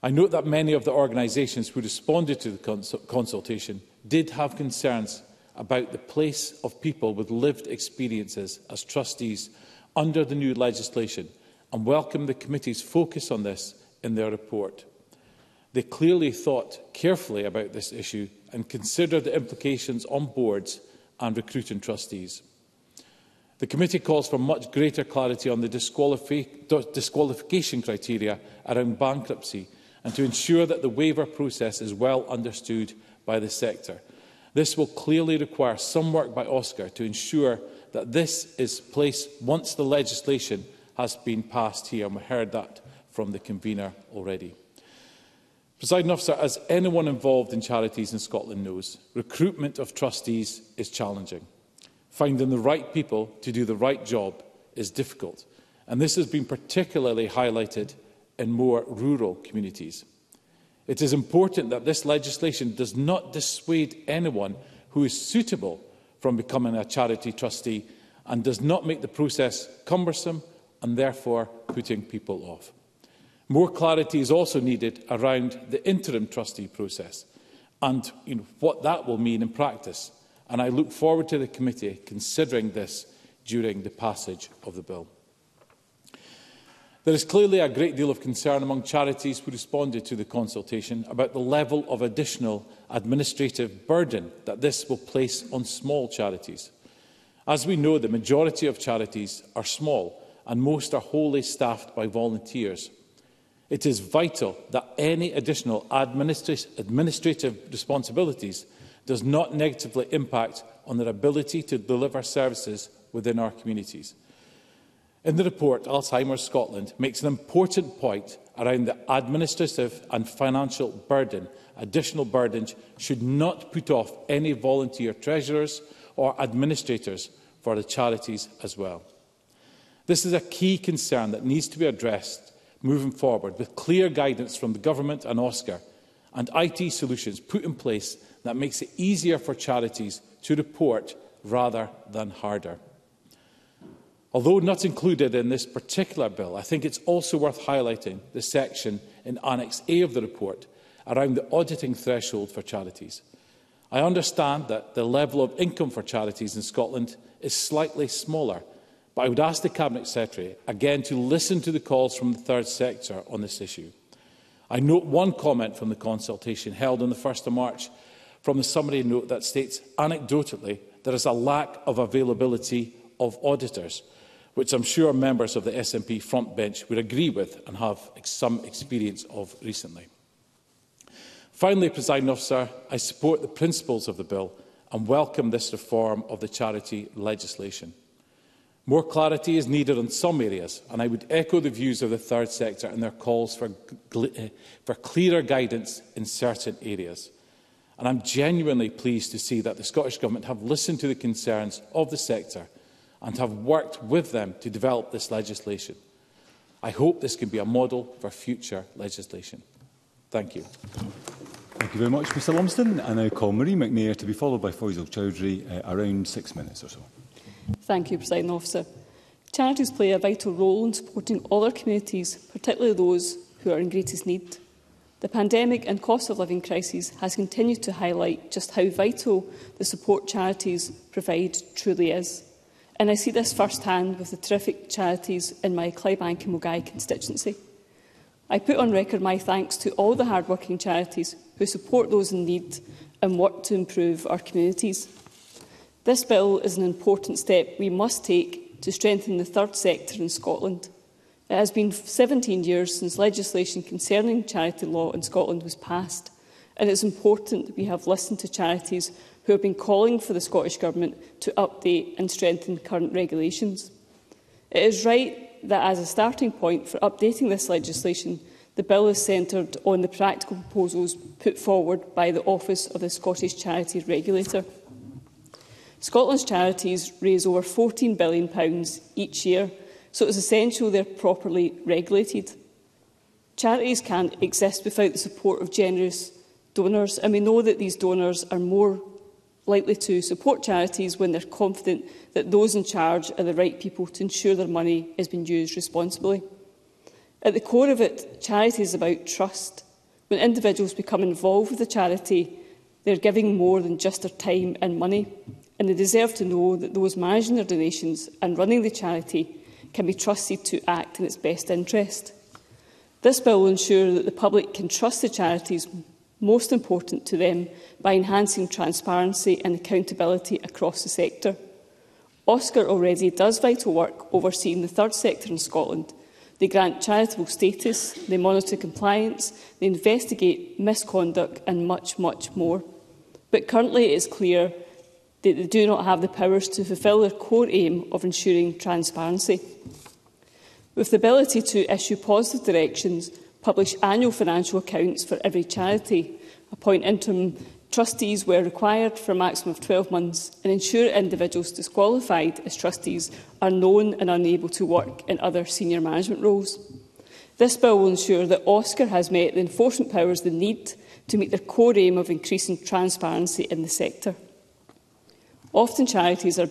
I note that many of the organisations who responded to the cons consultation did have concerns about the place of people with lived experiences as trustees under the new legislation and welcome the committee's focus on this in their report. They clearly thought carefully about this issue and considered the implications on boards and recruiting trustees. The committee calls for much greater clarity on the disqualif disqualification criteria around bankruptcy and to ensure that the waiver process is well understood by the sector. This will clearly require some work by OSCAR to ensure that this is placed once the legislation has been passed here, and we heard that from the convener already. Presiding officer, as anyone involved in charities in Scotland knows, recruitment of trustees is challenging. Finding the right people to do the right job is difficult, and this has been particularly highlighted in more rural communities. It is important that this legislation does not dissuade anyone who is suitable from becoming a charity trustee and does not make the process cumbersome and therefore putting people off. More clarity is also needed around the interim trustee process and you know, what that will mean in practice. And I look forward to the committee considering this during the passage of the bill. There is clearly a great deal of concern among charities who responded to the consultation about the level of additional administrative burden that this will place on small charities. As we know, the majority of charities are small and most are wholly staffed by volunteers It is vital that any additional administrative responsibilities does not negatively impact on their ability to deliver services within our communities. In the report, Alzheimer's Scotland makes an important point around the administrative and financial burden. Additional burdens should not put off any volunteer treasurers or administrators for the charities as well. This is a key concern that needs to be addressed moving forward with clear guidance from the government and OSCAR and IT solutions put in place that makes it easier for charities to report rather than harder. Although not included in this particular bill, I think it's also worth highlighting the section in Annex A of the report around the auditing threshold for charities. I understand that the level of income for charities in Scotland is slightly smaller But I would ask the Cabinet Secretary again to listen to the calls from the third sector on this issue. I note one comment from the consultation held on the 1st of March from the summary note that states, anecdotally, there is a lack of availability of auditors, which I'm sure members of the SNP front bench would agree with and have some experience of recently. Finally, Presiding Officer, I support the principles of the bill and welcome this reform of the charity legislation. More clarity is needed on some areas, and I would echo the views of the third sector and their calls for, eh, for clearer guidance in certain areas. And I'm genuinely pleased to see that the Scottish Government have listened to the concerns of the sector and have worked with them to develop this legislation. I hope this can be a model for future legislation. Thank you. Thank you very much, Mr Lumsden. I now call Marie McNair to be followed by Faisal Chowdhury uh, around six minutes or so. Thank you, President Officer. Charities play a vital role in supporting all our communities, particularly those who are in greatest need. The pandemic and cost of living crisis has continued to highlight just how vital the support charities provide truly is. And I see this firsthand with the terrific charities in my Clybank and Mogai constituency. I put on record my thanks to all the hard-working charities who support those in need and work to improve our communities. This bill is an important step we must take to strengthen the third sector in Scotland. It has been 17 years since legislation concerning charity law in Scotland was passed, and it's important that we have listened to charities who have been calling for the Scottish Government to update and strengthen current regulations. It is right that as a starting point for updating this legislation, the bill is centred on the practical proposals put forward by the Office of the Scottish Charities Regulator. Scotland's charities raise over £14 billion each year, so it is essential they're properly regulated. Charities can't exist without the support of generous donors, and we know that these donors are more likely to support charities when they're confident that those in charge are the right people to ensure their money has been used responsibly. At the core of it, charity is about trust. When individuals become involved with a charity, they're giving more than just their time and money and they deserve to know that those managing their donations and running the charity can be trusted to act in its best interest. This bill will ensure that the public can trust the charities most important to them by enhancing transparency and accountability across the sector. Oscar already does vital work overseeing the third sector in Scotland. They grant charitable status, they monitor compliance, they investigate misconduct and much, much more. But currently it is clear that they do not have the powers to fulfil their core aim of ensuring transparency. With the ability to issue positive directions, publish annual financial accounts for every charity, appoint interim trustees where required for a maximum of 12 months and ensure individuals disqualified as trustees are known and unable to work in other senior management roles. This bill will ensure that Oscar has met the enforcement powers they need to meet their core aim of increasing transparency in the sector. Often charities are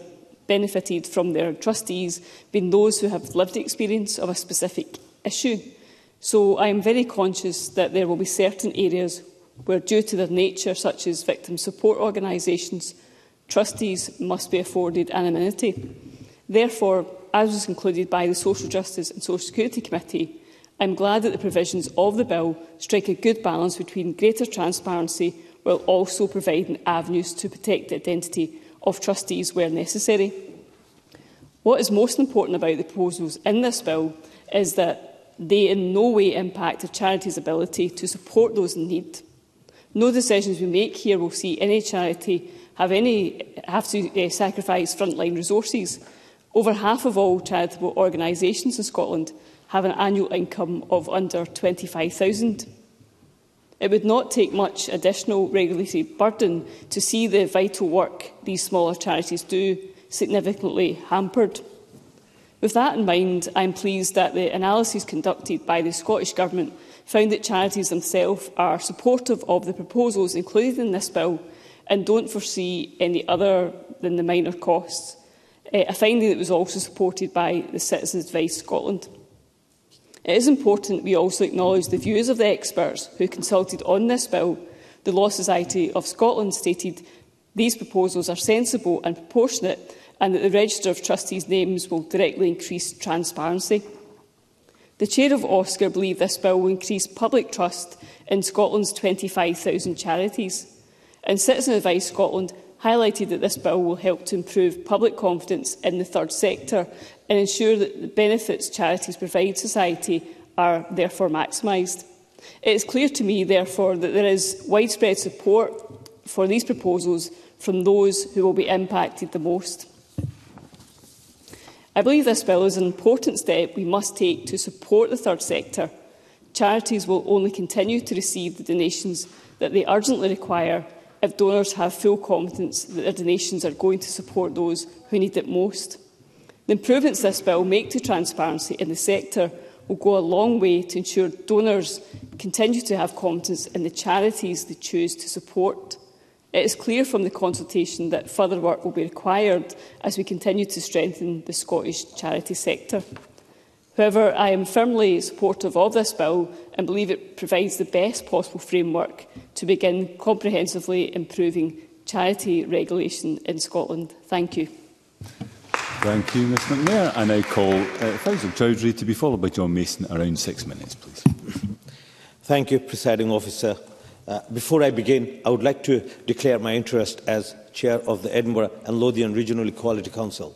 benefited from their trustees being those who have lived experience of a specific issue. So I am very conscious that there will be certain areas where, due to their nature, such as victim support organisations, trustees must be afforded anonymity. Therefore, as was included by the Social Justice and Social Security Committee, I'm glad that the provisions of the bill strike a good balance between greater transparency while also providing avenues to protect the identity of trustees where necessary. What is most important about the proposals in this bill is that they in no way impact a charity's ability to support those in need. No decisions we make here will see any charity have, any, have to uh, sacrifice frontline resources. Over half of all charitable organisations in Scotland have an annual income of under 25,000 It would not take much additional regulatory burden to see the vital work these smaller charities do significantly hampered. With that in mind, I am pleased that the analysis conducted by the Scottish Government found that charities themselves are supportive of the proposals included in this bill and don't foresee any other than the minor costs, eh, a finding that was also supported by the Citizens Advice Scotland. It is important we also acknowledge the views of the experts who consulted on this bill. The Law Society of Scotland stated these proposals are sensible and proportionate and that the register of trustees' names will directly increase transparency. The chair of Oscar believed this bill will increase public trust in Scotland's 25,000 charities. And Citizen Advice Scotland highlighted that this bill will help to improve public confidence in the third sector and ensure that the benefits charities provide society are therefore maximised. It is clear to me, therefore, that there is widespread support for these proposals from those who will be impacted the most. I believe this bill is an important step we must take to support the third sector. Charities will only continue to receive the donations that they urgently require if donors have full confidence that their donations are going to support those who need it most. The improvements this bill make to transparency in the sector will go a long way to ensure donors continue to have confidence in the charities they choose to support. It is clear from the consultation that further work will be required as we continue to strengthen the Scottish charity sector. However, I am firmly supportive of this bill and believe it provides the best possible framework to begin comprehensively improving charity regulation in Scotland. Thank you. Thank you, Ms McNair. I now call uh, Faisal Chowdhury to be followed by John Mason. Around six minutes, please. Thank you, Presiding Officer. Uh, before I begin, I would like to declare my interest as Chair of the Edinburgh and Lothian Regional Equality Council.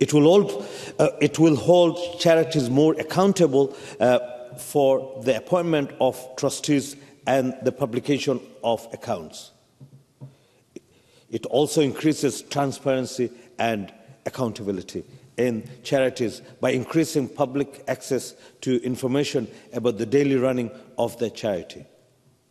It will, hold, uh, it will, hold charities more accountable uh, for the appointment of trustees and the publication of accounts. It also increases transparency and accountability in charities by increasing public access to information about the daily running of the charity.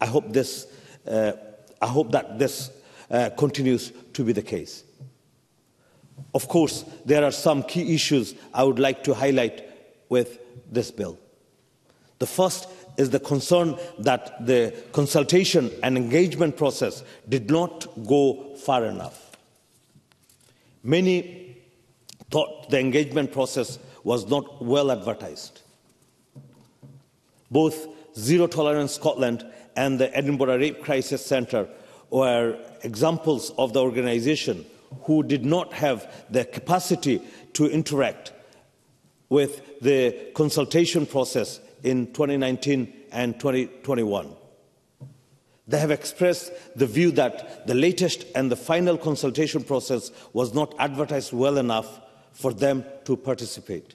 I hope, this, uh, I hope that this uh, continues to be the case. Of course, there are some key issues I would like to highlight with this bill. The first is the concern that the consultation and engagement process did not go far enough. Many thought the engagement process was not well advertised. Both Zero Tolerance Scotland and the Edinburgh Rape Crisis Centre were examples of the organisation who did not have the capacity to interact with the consultation process in 2019 and 2021. They have expressed the view that the latest and the final consultation process was not advertised well enough for them to participate.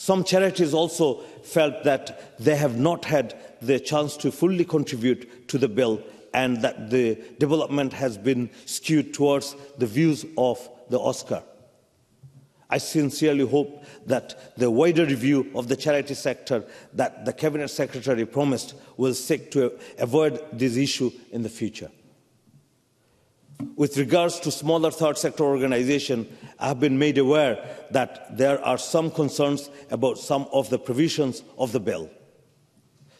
Some charities also felt that they have not had the chance to fully contribute to the bill and that the development has been skewed towards the views of the Oscar. I sincerely hope that the wider review of the charity sector that the Cabinet Secretary promised will seek to avoid this issue in the future. With regards to smaller third sector organisations, I have been made aware that there are some concerns about some of the provisions of the bill,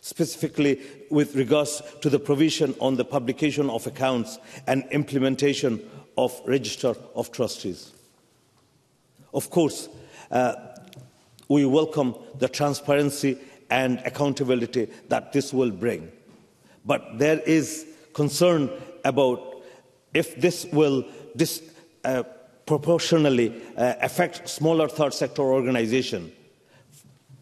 specifically with regards to the provision on the publication of accounts and implementation of register of trustees. Of course, uh, we welcome the transparency and accountability that this will bring. But there is concern about if this will dis, uh, proportionally uh, affect smaller third sector organizations.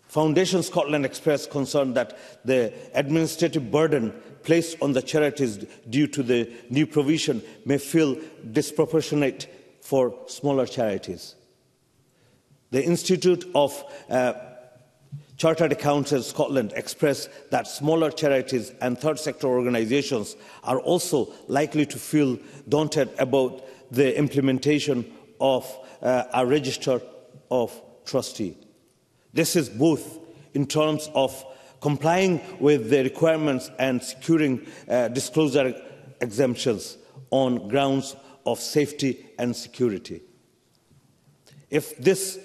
Foundation Scotland expressed concern that the administrative burden placed on the charities due to the new provision may feel disproportionate for smaller charities. The Institute of uh, Chartered Accountants Scotland expressed that smaller charities and third sector organisations are also likely to feel daunted about the implementation of uh, a register of trustee. This is both in terms of complying with the requirements and securing uh, disclosure exemptions on grounds of safety and security. If this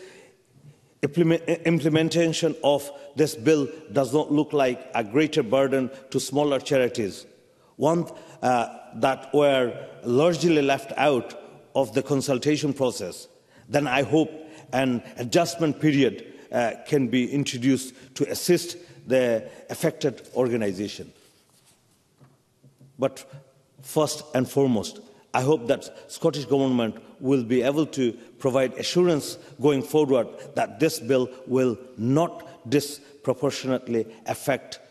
implementation of this bill does not look like a greater burden to smaller charities, one uh, that were largely left out of the consultation process, then I hope an adjustment period uh, can be introduced to assist the affected organization. But first and foremost, I hope that Scottish Government will be able to provide assurance going forward that this bill will not disproportionately affect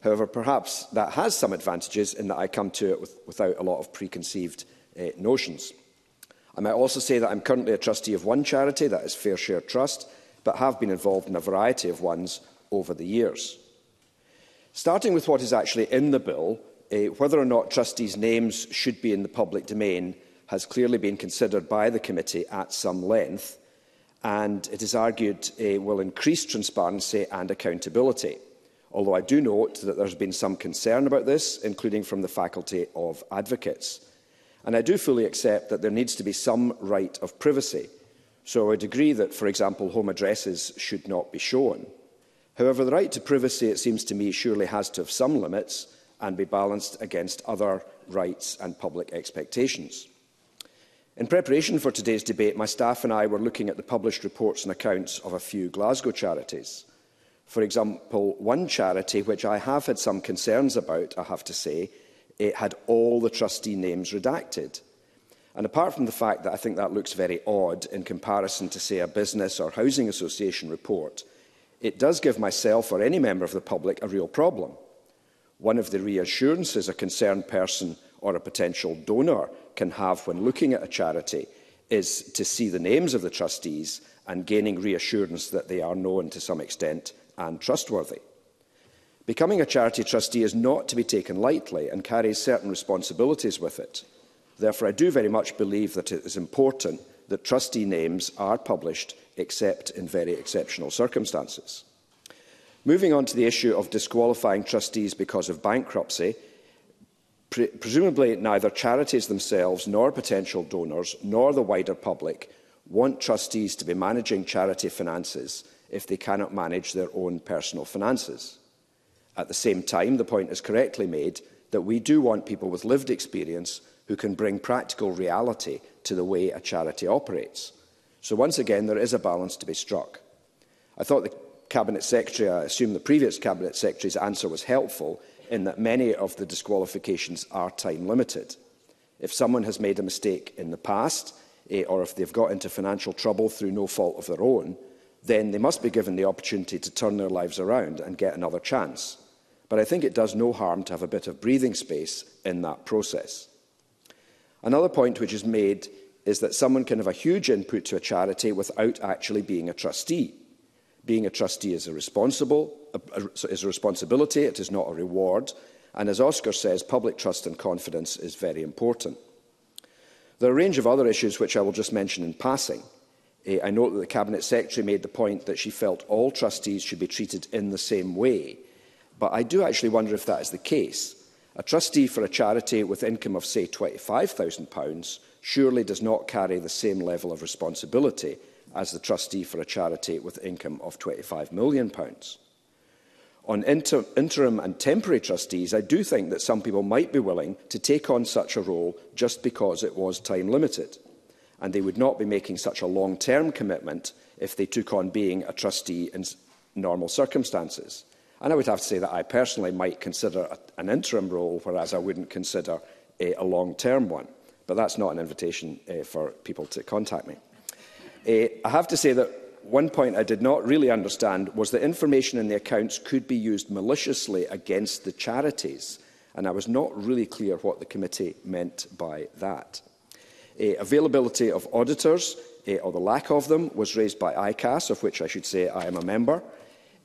However, perhaps that has some advantages in that I come to it with, without a lot of preconceived uh, notions. I might also say that I'm currently a trustee of one charity, that is Fair Share Trust, but have been involved in a variety of ones over the years. Starting with what is actually in the bill, uh, whether or not trustees' names should be in the public domain has clearly been considered by the committee at some length, and it is argued uh, will increase transparency and accountability. Although I do note that there has been some concern about this, including from the Faculty of Advocates. And I do fully accept that there needs to be some right of privacy. So I would agree that, for example, home addresses should not be shown. However, the right to privacy, it seems to me, surely has to have some limits and be balanced against other rights and public expectations. In preparation for today's debate, my staff and I were looking at the published reports and accounts of a few Glasgow charities. For example, one charity which I have had some concerns about, I have to say, it had all the trustee names redacted. And apart from the fact that I think that looks very odd in comparison to, say, a business or housing association report, it does give myself or any member of the public a real problem. One of the reassurances a concerned person or a potential donor can have when looking at a charity is to see the names of the trustees and gaining reassurance that they are known to some extent and trustworthy. Becoming a charity trustee is not to be taken lightly and carries certain responsibilities with it. Therefore, I do very much believe that it is important that trustee names are published except in very exceptional circumstances. Moving on to the issue of disqualifying trustees because of bankruptcy, Pre presumably neither charities themselves nor potential donors nor the wider public want trustees to be managing charity finances if they cannot manage their own personal finances. At the same time, the point is correctly made that we do want people with lived experience who can bring practical reality to the way a charity operates. So once again, there is a balance to be struck. I thought the Cabinet Secretary, I assume the previous Cabinet Secretary's answer was helpful in that many of the disqualifications are time limited. If someone has made a mistake in the past, eh, or if they've got into financial trouble through no fault of their own, then they must be given the opportunity to turn their lives around and get another chance. But I think it does no harm to have a bit of breathing space in that process. Another point which is made is that someone can have a huge input to a charity without actually being a trustee. Being a trustee is a, responsible, a, a, is a responsibility, it is not a reward, and as Oscar says, public trust and confidence is very important. There are a range of other issues which I will just mention in passing. Eh, I note that the Cabinet Secretary made the point that she felt all trustees should be treated in the same way, but I do actually wonder if that is the case. A trustee for a charity with income of, say, £25,000 surely does not carry the same level of responsibility as the trustee for a charity with income of £25 million. On inter interim and temporary trustees, I do think that some people might be willing to take on such a role just because it was time limited, and they would not be making such a long-term commitment if they took on being a trustee in normal circumstances. And I would have to say that I personally might consider a, an interim role, whereas I wouldn't consider a, a long-term one. But that's not an invitation uh, for people to contact me. Eh, I have to say that one point I did not really understand was that information in the accounts could be used maliciously against the charities, and I was not really clear what the committee meant by that. Uh, availability of auditors, uh, or the lack of them, was raised by ICAS, of which I should say I am a member.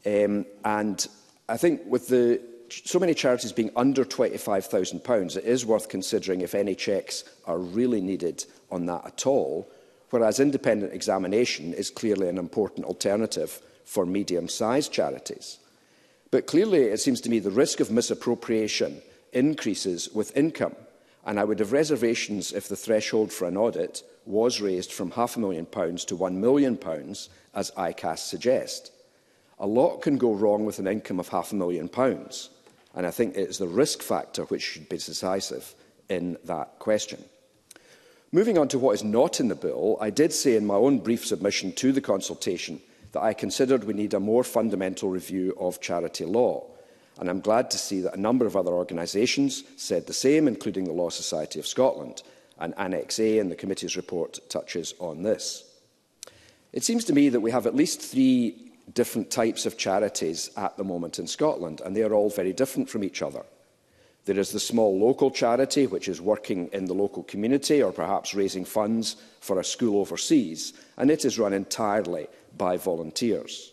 Um, and I think with the so many charities being under £25,000, it is worth considering if any checks are really needed on that at all, whereas independent examination is clearly an important alternative for medium-sized charities. But clearly, it seems to me the risk of misappropriation increases with income, and I would have reservations if the threshold for an audit was raised from half a million pounds to one million pounds, as ICAS suggest. A lot can go wrong with an income of half a million pounds, and I think it is the risk factor which should be decisive in that question. Moving on to what is not in the bill, I did say in my own brief submission to the consultation that I considered we need a more fundamental review of charity law. And I'm glad to see that a number of other organisations said the same, including the Law Society of Scotland. And Annex A in the committee's report touches on this. It seems to me that we have at least three different types of charities at the moment in Scotland, and they are all very different from each other. There is the small local charity, which is working in the local community or perhaps raising funds for a school overseas, and it is run entirely by volunteers.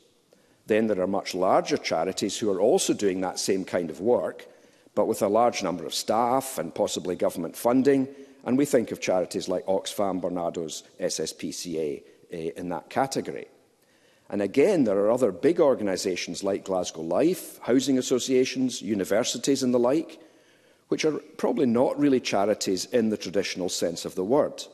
Then there are much larger charities who are also doing that same kind of work, but with a large number of staff and possibly government funding, and we think of charities like Oxfam, Barnado's, SSPCA eh, in that category. And again, there are other big organisations like Glasgow Life, housing associations, universities and the like, which are probably not really charities in the traditional sense of the word.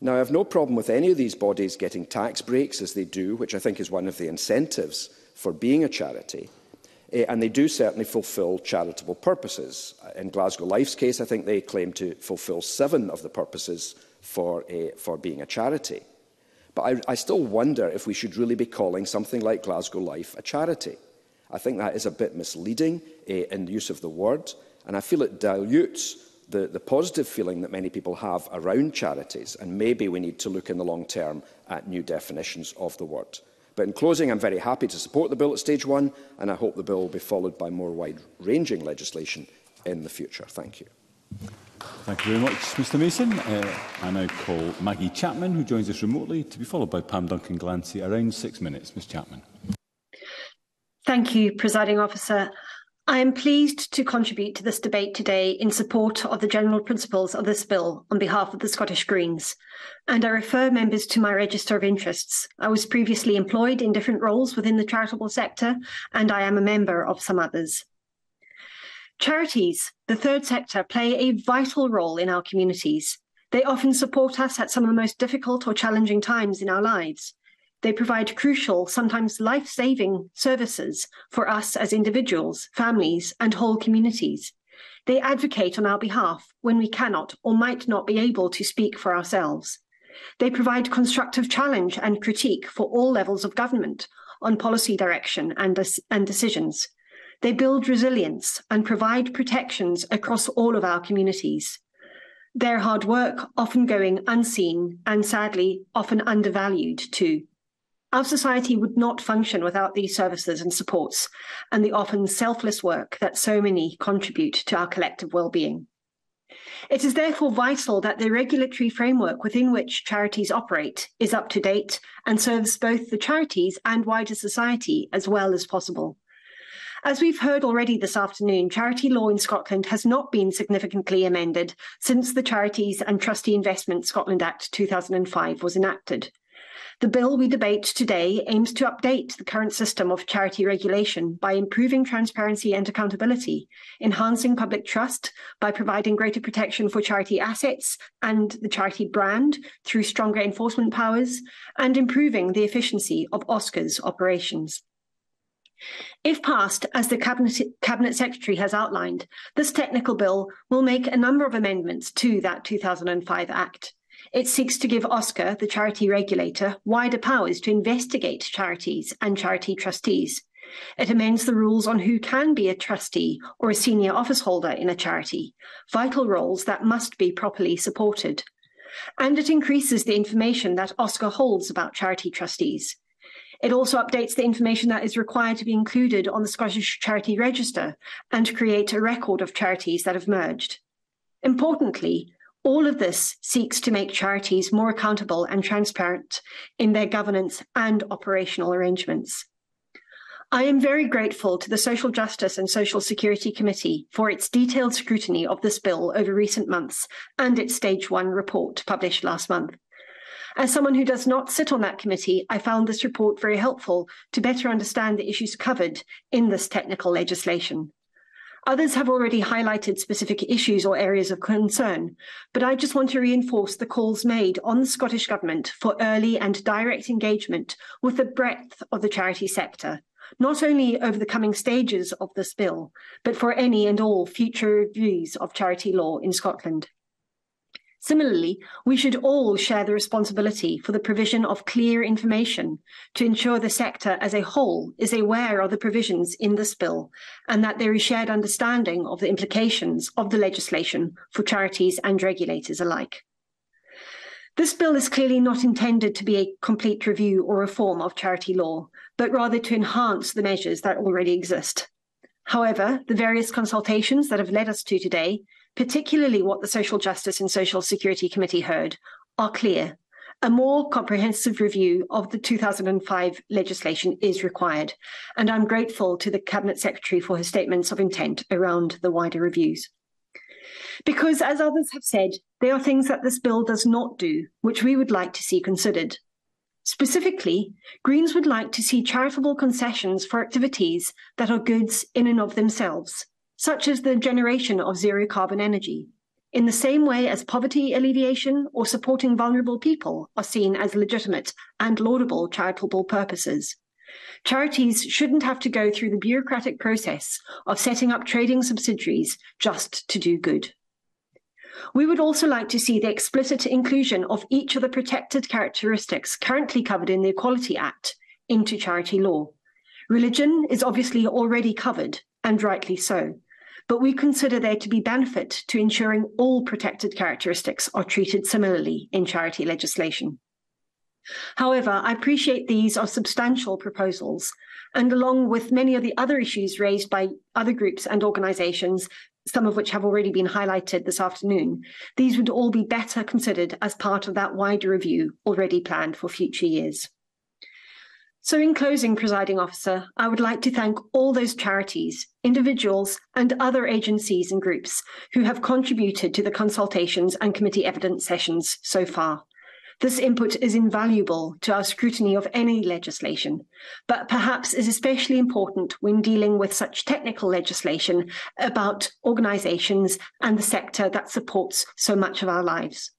Now, I have no problem with any of these bodies getting tax breaks, as they do, which I think is one of the incentives for being a charity, eh, and they do certainly fulfil charitable purposes. In Glasgow Life's case, I think they claim to fulfil seven of the purposes for, a, eh, for being a charity. But I, I still wonder if we should really be calling something like Glasgow Life a charity. I think that is a bit misleading eh, in the use of the word. And I feel it dilutes the, the positive feeling that many people have around charities, and maybe we need to look in the long term at new definitions of the word. But in closing, I'm very happy to support the bill at stage one, and I hope the bill will be followed by more wide-ranging legislation in the future. Thank you. Thank you very much, Mr Mason. Uh, I now call Maggie Chapman, who joins us remotely, to be followed by Pam Duncan Glancy around six minutes. Ms Chapman. Thank you, Presiding Officer. I am pleased to contribute to this debate today in support of the general principles of this bill on behalf of the Scottish Greens, and I refer members to my register of interests. I was previously employed in different roles within the charitable sector, and I am a member of some others. Charities, the third sector, play a vital role in our communities. They often support us at some of the most difficult or challenging times in our lives. They provide crucial, sometimes life saving services for us as individuals, families, and whole communities. They advocate on our behalf when we cannot or might not be able to speak for ourselves. They provide constructive challenge and critique for all levels of government on policy direction and, and decisions. They build resilience and provide protections across all of our communities. Their hard work often going unseen and sadly often undervalued too. Our society would not function without these services and supports and the often selfless work that so many contribute to our collective well-being. It is therefore vital that the regulatory framework within which charities operate is up to date and serves both the charities and wider society as well as possible. As we've heard already this afternoon, charity law in Scotland has not been significantly amended since the Charities and Trustee Investment Scotland Act 2005 was enacted. The bill we debate today aims to update the current system of charity regulation by improving transparency and accountability, enhancing public trust by providing greater protection for charity assets and the charity brand through stronger enforcement powers, and improving the efficiency of OSCARs operations. If passed, as the Cabinet, Cabinet, Secretary has outlined, this technical bill will make a number of amendments to that 2005 Act. It seeks to give OSCA, the charity regulator, wider powers to investigate charities and charity trustees. It amends the rules on who can be a trustee or a senior office holder in a charity, vital roles that must be properly supported. And it increases the information that OSCA holds about charity trustees. It also updates the information that is required to be included on the Scottish Charity Register and to create a record of charities that have merged. Importantly, all of this seeks to make charities more accountable and transparent in their governance and operational arrangements. I am very grateful to the Social Justice and Social Security Committee for its detailed scrutiny of this bill over recent months and its Stage 1 report published last month. As someone who does not sit on that committee, I found this report very helpful to better understand the issues covered in this technical legislation. Others have already highlighted specific issues or areas of concern, but I just want to reinforce the calls made on the Scottish Government for early and direct engagement with the breadth of the charity sector, not only over the coming stages of this bill, but for any and all future reviews of charity law in Scotland. Similarly, we should all share the responsibility for the provision of clear information to ensure the sector as a whole is aware of the provisions in this bill and that there is shared understanding of the implications of the legislation for charities and regulators alike. This bill is clearly not intended to be a complete review or reform of charity law, but rather to enhance the measures that already exist. However, the various consultations that have led us to today particularly what the Social Justice and Social Security Committee heard, are clear. A more comprehensive review of the 2005 legislation is required, and I'm grateful to the Cabinet Secretary for her statements of intent around the wider reviews. Because, as others have said, there are things that this bill does not do, which we would like to see considered. Specifically, Greens would like to see charitable concessions for activities that are goods in and of themselves, such as the generation of zero carbon energy, in the same way as poverty alleviation or supporting vulnerable people are seen as legitimate and laudable charitable purposes. Charities shouldn't have to go through the bureaucratic process of setting up trading subsidiaries just to do good. We would also like to see the explicit inclusion of each of the protected characteristics currently covered in the Equality Act into charity law. Religion is obviously already covered, and rightly so but we consider there to be benefit to ensuring all protected characteristics are treated similarly in charity legislation. However, I appreciate these are substantial proposals, and along with many of the other issues raised by other groups and organisations, some of which have already been highlighted this afternoon, these would all be better considered as part of that wider review already planned for future years. So, in closing, presiding officer, I would like to thank all those charities, individuals, and other agencies and groups who have contributed to the consultations and committee evidence sessions so far. This input is invaluable to our scrutiny of any legislation, but perhaps is especially important when dealing with such technical legislation about organisations and the sector that supports so much of our lives.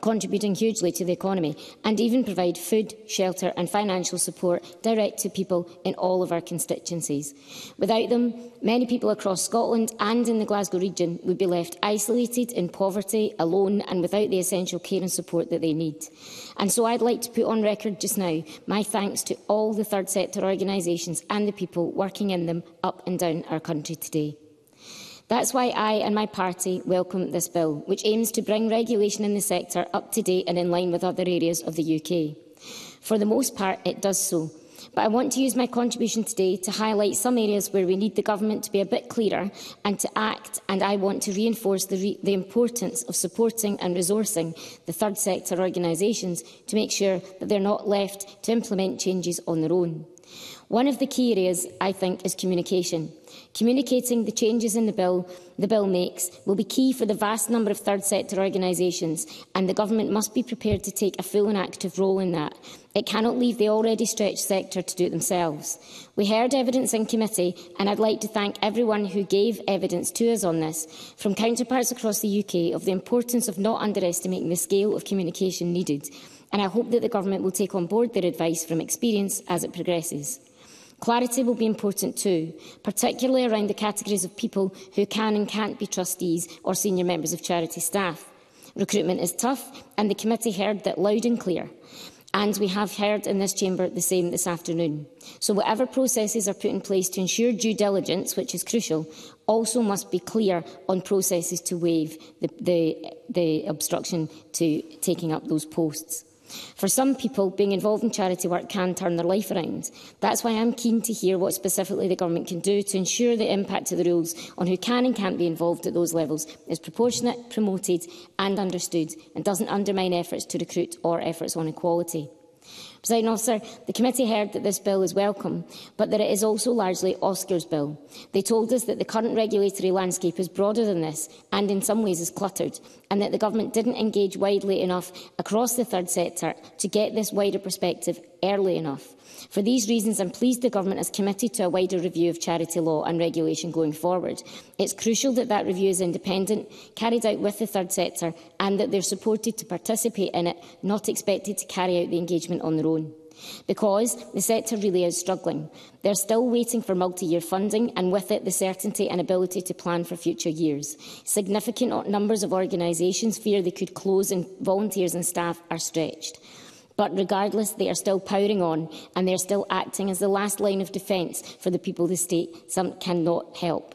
contributing hugely to the economy, and even provide food, shelter and financial support direct to people in all of our constituencies. Without them, many people across Scotland and in the Glasgow region would be left isolated in poverty, alone and without the essential care and support that they need. And so I'd like to put on record just now my thanks to all the third sector organisations and the people working in them up and down our country today. That's why I and my party welcome this bill, which aims to bring regulation in the sector up to date and in line with other areas of the UK. For the most part, it does so, But I want to use my contribution today to highlight some areas where we need the government to be a bit clearer and to act, and I want to reinforce the, re the importance of supporting and resourcing the third sector organisations to make sure that they're not left to implement changes on their own. One of the key areas, I think, is communication. Communicating the changes in the bill the bill makes will be key for the vast number of third sector organisations and the government must be prepared to take a full and active role in that. It cannot leave the already stretched sector to do it themselves. We heard evidence in committee and I'd like to thank everyone who gave evidence to us on this, from counterparts across the UK, of the importance of not underestimating the scale of communication needed. And I hope that the Government will take on board their advice from experience as it progresses. Clarity will be important too, particularly around the categories of people who can and can't be trustees or senior members of charity staff. Recruitment is tough, and the committee heard that loud and clear. And we have heard in this chamber the same this afternoon. So whatever processes are put in place to ensure due diligence, which is crucial, also must be clear on processes to waive the, the, the obstruction to taking up those posts. For some people, being involved in charity work can turn their life around. That's why I'm keen to hear what specifically the Government can do to ensure the impact of the rules on who can and can't be involved at those levels is proportionate, promoted and understood and doesn't undermine efforts to recruit or efforts on equality. Presiding officer, the committee heard that this bill is welcome, but that it is also largely Oscar's bill. They told us that the current regulatory landscape is broader than this and in some ways is cluttered, and that the government didn't engage widely enough across the third sector to get this wider perspective early enough. For these reasons, I'm pleased the Government has committed to a wider review of charity law and regulation going forward. It's crucial that that review is independent, carried out with the third sector and that they're supported to participate in it, not expected to carry out the engagement on their own because the sector really is struggling. They're still waiting for multi-year funding and with it the certainty and ability to plan for future years. Significant numbers of organisations fear they could close and volunteers and staff are stretched. But regardless, they are still powering on and they are still acting as the last line of defence for the people the state some cannot help.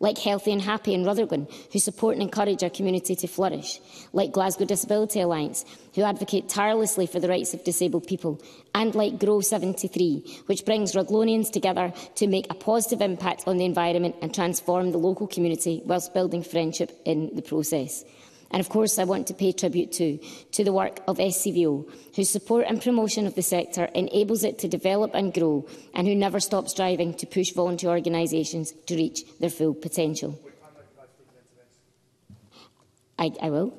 like Healthy and Happy in Rutherglen, who support and encourage our community to flourish, like Glasgow Disability Alliance, who advocate tirelessly for the rights of disabled people, and like Grow 73, which brings Ruthlonians together to make a positive impact on the environment and transform the local community whilst building friendship in the process. And of course, I want to pay tribute to, to the work of SCVO, whose support and promotion of the sector enables it to develop and grow, and who never stop striving to push volunteer organisations to reach their full potential. I, I will.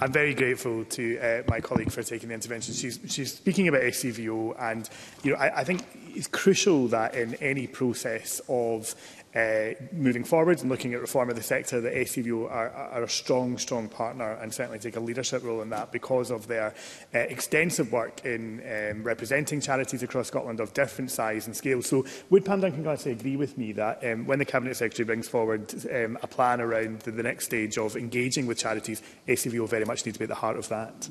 I'm very grateful to uh, my colleague for taking the intervention. She's, she's speaking about SCVO and you know, I, I think it's crucial that in any process of uh, moving forward and looking at reform of the sector, that SCVO are, are a strong, strong partner and certainly take a leadership role in that because of their uh, extensive work in um, representing charities across Scotland of different size and scale. So would Pam Duncan Glassie agree with me that um, when the Cabinet Secretary brings forward um, a plan around the, the next stage of engaging with charities, SCVO very much needs to be at the heart of that?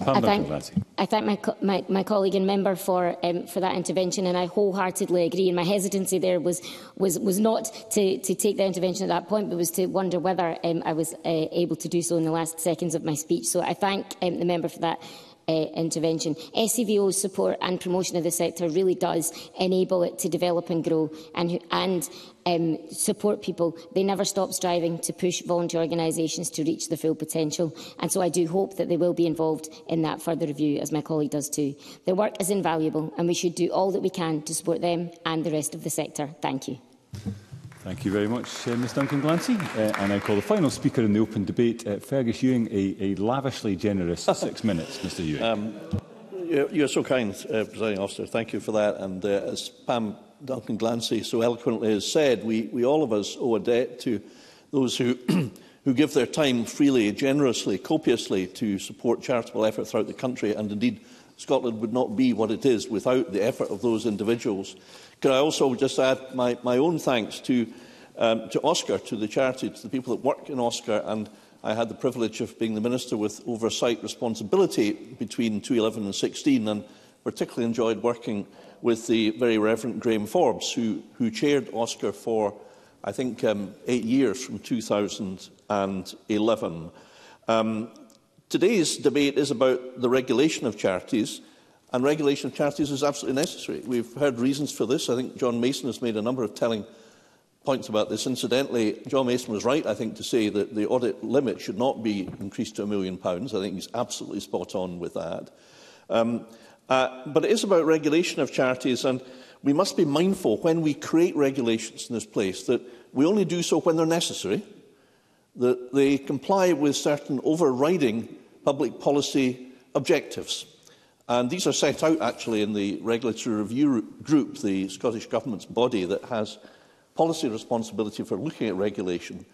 I thank, I thank my, co my, my, colleague and member for, um, for that intervention, and I wholeheartedly agree. And my hesitancy there was, was, was not to, to take the intervention at that point, but was to wonder whether um, I was uh, able to do so in the last seconds of my speech. So I thank um, the member for that uh, intervention. SEVO's e support and promotion of the sector really does enable it to develop and grow and, and um, support people. They never stop striving to push voluntary organisations to reach their full potential. And so I do hope that they will be involved in that further review, as my colleague does too. Their work is invaluable and we should do all that we can to support them and the rest of the sector. Thank you. Thank you very much, uh, Ms Duncan Glancy. Uh, and I call the final speaker in the open debate, uh, Fergus Ewing, a, a lavishly generous six minutes, Mr Ewing. Um, you're so kind, uh, Presiding Officer. Thank you for that. And uh, as Pam Duncan Glancy so eloquently has said, we, we all of us owe a debt to those who, who give their time freely, generously, copiously to support charitable effort throughout the country. And indeed, Scotland would not be what it is without the effort of those individuals. Can I also just add my, my own thanks to, um, to Oscar, to the charity, to the people that work in Oscar, and I had the privilege of being the minister with oversight responsibility between 2011 and 16, and particularly enjoyed working with the very Reverend Graham Forbes, who, who chaired Oscar for, I think, um, eight years from 2011. Um, today's debate is about the regulation of charities, And regulation of charities is absolutely necessary. We've heard reasons for this. I think John Mason has made a number of telling points about this. Incidentally, John Mason was right, I think, to say that the audit limit should not be increased to a million pounds. I think he's absolutely spot on with that. Um, uh, but it is about regulation of charities, and we must be mindful when we create regulations in this place that we only do so when they're necessary, that they comply with certain overriding public policy objectives. And these are set out actually in the regulatory review group, the Scottish Government's body that has policy responsibility for looking at regulation.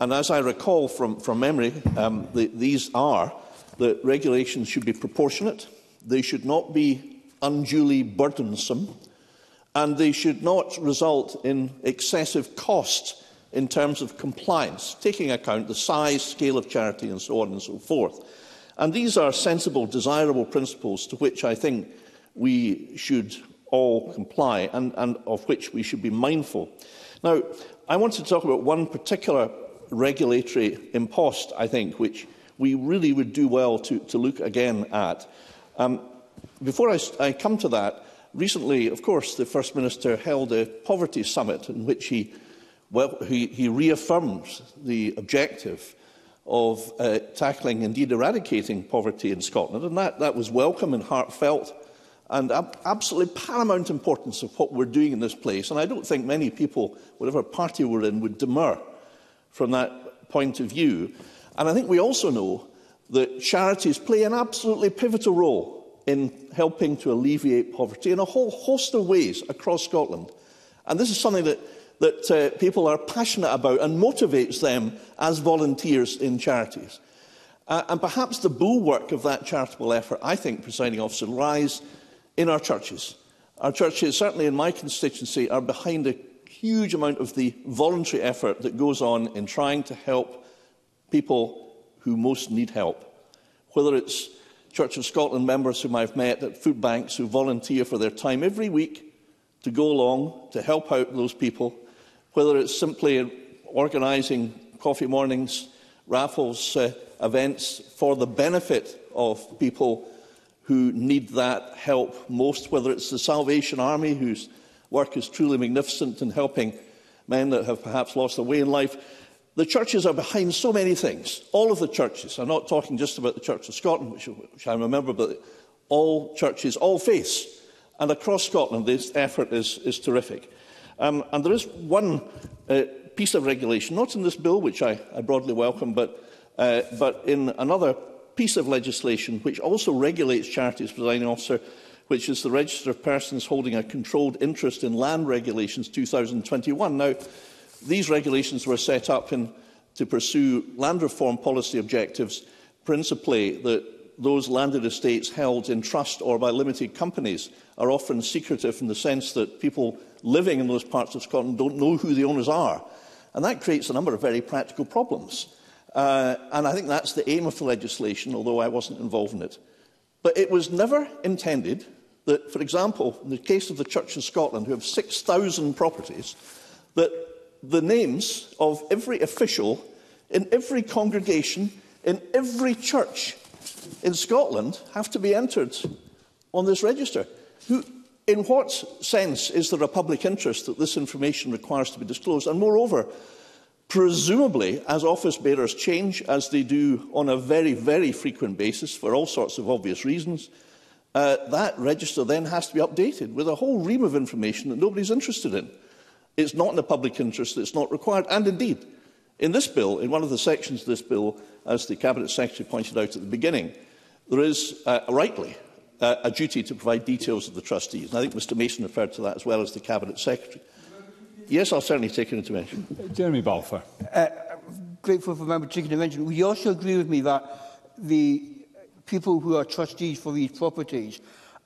And as I recall from, from memory, um, the, these are that regulations should be proportionate, they should not be unduly burdensome, and they should not result in excessive costs in terms of compliance, taking account the size, scale of charity, and so on and so forth. And these are sensible, desirable principles to which I think we should all comply and, and of which we should be mindful. Now, I want to talk about one particular regulatory impost, I think, which we really would do well to, to look again at. Um, before I, I come to that, recently, of course, the First Minister held a poverty summit in which he, well, he, he reaffirmed the objective of uh, tackling, indeed eradicating poverty in Scotland. And that, that was welcome and heartfelt and ab absolutely paramount importance of what we're doing in this place. And I don't think many people, whatever party we're in, would demur from that point of view. And I think we also know that charities play an absolutely pivotal role in helping to alleviate poverty in a whole host of ways across Scotland. And this is something that that uh, people are passionate about and motivates them as volunteers in charities. Uh, and perhaps the bulwark of that charitable effort, I think, presiding officer, lies in our churches. Our churches, certainly in my constituency, are behind a huge amount of the voluntary effort that goes on in trying to help people who most need help. Whether it's Church of Scotland members whom I've met at food banks who volunteer for their time every week to go along to help out those people whether it's simply organising coffee mornings, raffles, uh, events for the benefit of people who need that help most, whether it's the Salvation Army, whose work is truly magnificent in helping men that have perhaps lost their way in life. The churches are behind so many things. All of the churches. I'm not talking just about the Church of Scotland, which, which I remember, but all churches, all faiths. And across Scotland, this effort is, is terrific. Um, and there is one uh, piece of regulation, not in this bill, which I, I broadly welcome, but, uh, but in another piece of legislation which also regulates charities, presiding officer, which is the Register of Persons Holding a Controlled Interest in Land Regulations 2021. Now, these regulations were set up in, to pursue land reform policy objectives, principally that those landed estates held in trust or by limited companies are often secretive in the sense that people living in those parts of Scotland don't know who the owners are. And that creates a number of very practical problems. Uh, and I think that's the aim of the legislation, although I wasn't involved in it. But it was never intended that, for example, in the case of the Church of Scotland, who have 6,000 properties, that the names of every official in every congregation, in every church in Scotland have to be entered on this register. Who, In what sense is there a public interest that this information requires to be disclosed? And moreover, presumably, as office bearers change, as they do on a very, very frequent basis for all sorts of obvious reasons, uh, that register then has to be updated with a whole ream of information that nobody's interested in. It's not in the public interest, it's not required. And indeed, in this bill, in one of the sections of this bill, as the Cabinet Secretary pointed out at the beginning, there is, uh, rightly, uh, a duty to provide details of the trustees. And I think Mr Mason referred to that as well as the Cabinet Secretary. Yes, I'll certainly take an intervention. Jeremy Balfour. Uh, I'm grateful for member Chicken intervention. Would you also agree with me that the people who are trustees for these properties,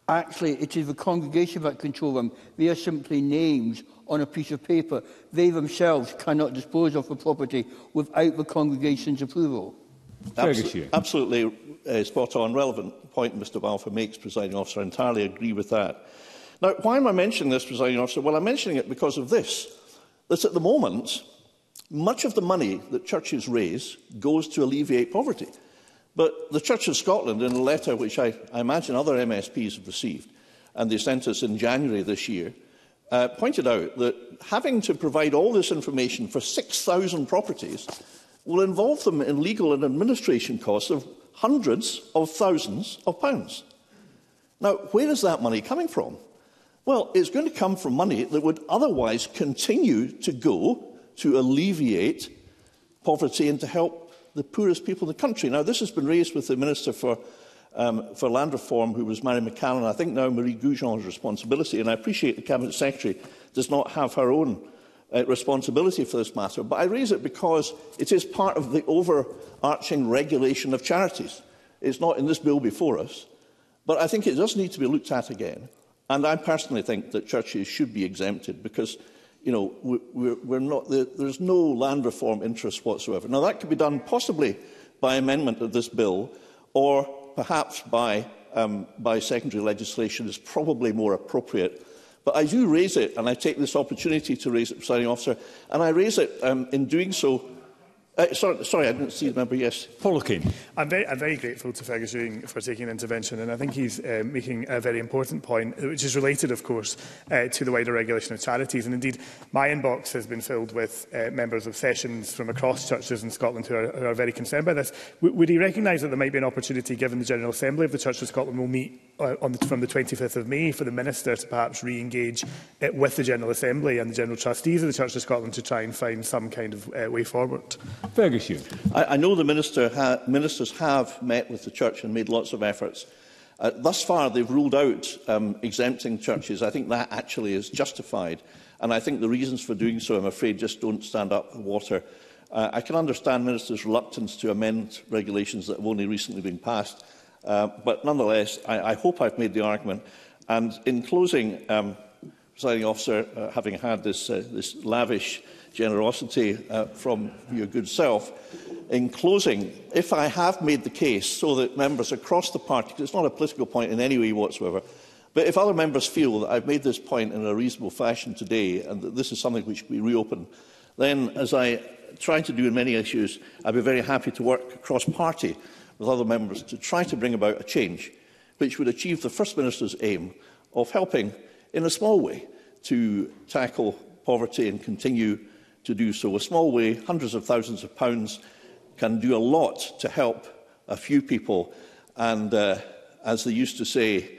actually it is the congregation that control them. They are simply names on a piece of paper. They themselves cannot dispose of the property without the congregation's approval. Abso absolutely uh, spot on, relevant point Mr Balfour makes, presiding officer. I entirely agree with that. Now, why am I mentioning this, presiding officer? Well, I'm mentioning it because of this, that at the moment, much of the money that churches raise goes to alleviate poverty. But the Church of Scotland, in a letter which I, I imagine other MSPs have received, and they sent us in January this year, uh, pointed out that having to provide all this information for 6,000 properties will involve them in legal and administration costs of hundreds of thousands of pounds. Now, where is that money coming from? Well, it's going to come from money that would otherwise continue to go to alleviate poverty and to help the poorest people in the country. Now, this has been raised with the Minister for, um, for Land Reform, who was Mary and I think now Marie Goujon's responsibility, and I appreciate the Cabinet Secretary does not have her own uh, responsibility for this matter. But I raise it because it is part of the overarching regulation of charities. It's not in this bill before us, but I think it does need to be looked at again. And I personally think that churches should be exempted because, you know, we're, we're not, there's no land reform interest whatsoever. Now, that could be done possibly by amendment of this bill or perhaps by, um, by secondary legislation is probably more appropriate But I do raise it, and I take this opportunity to raise it, presiding officer, and I raise it um, in doing so Uh, sorry, sorry, I didn't see the member. Yes, Paul O'Kane. I'm very, I'm very grateful to Fergus Ewing for taking an intervention, and I think he's uh, making a very important point, which is related, of course, uh, to the wider regulation of charities. And indeed, my inbox has been filled with uh, members of sessions from across churches in Scotland who are, who are very concerned by this. W would he recognise that there might be an opportunity, given the General Assembly of the Church of Scotland will meet uh, on the, from the 25th of May, for the Minister to perhaps re-engage uh, with the General Assembly and the General Trustees of the Church of Scotland to try and find some kind of uh, way forward? Fergus Hume. I, I know the minister ha ministers have met with the church and made lots of efforts. Uh, thus far, they've ruled out um, exempting churches. I think that actually is justified. And I think the reasons for doing so, I'm afraid, just don't stand up to water. Uh, I can understand ministers' reluctance to amend regulations that have only recently been passed. Uh, but nonetheless, I, I hope I've made the argument. And in closing, um, presiding officer, uh, having had this, uh, this lavish generosity uh, from your good self. In closing, if I have made the case so that members across the party, because it's not a political point in any way whatsoever, but if other members feel that I've made this point in a reasonable fashion today and that this is something which we reopen, then, as I try to do in many issues, I'd be very happy to work cross-party with other members to try to bring about a change which would achieve the First Minister's aim of helping, in a small way, to tackle poverty and continue to do so. A small way, hundreds of thousands of pounds, can do a lot to help a few people. And uh, as they used to say,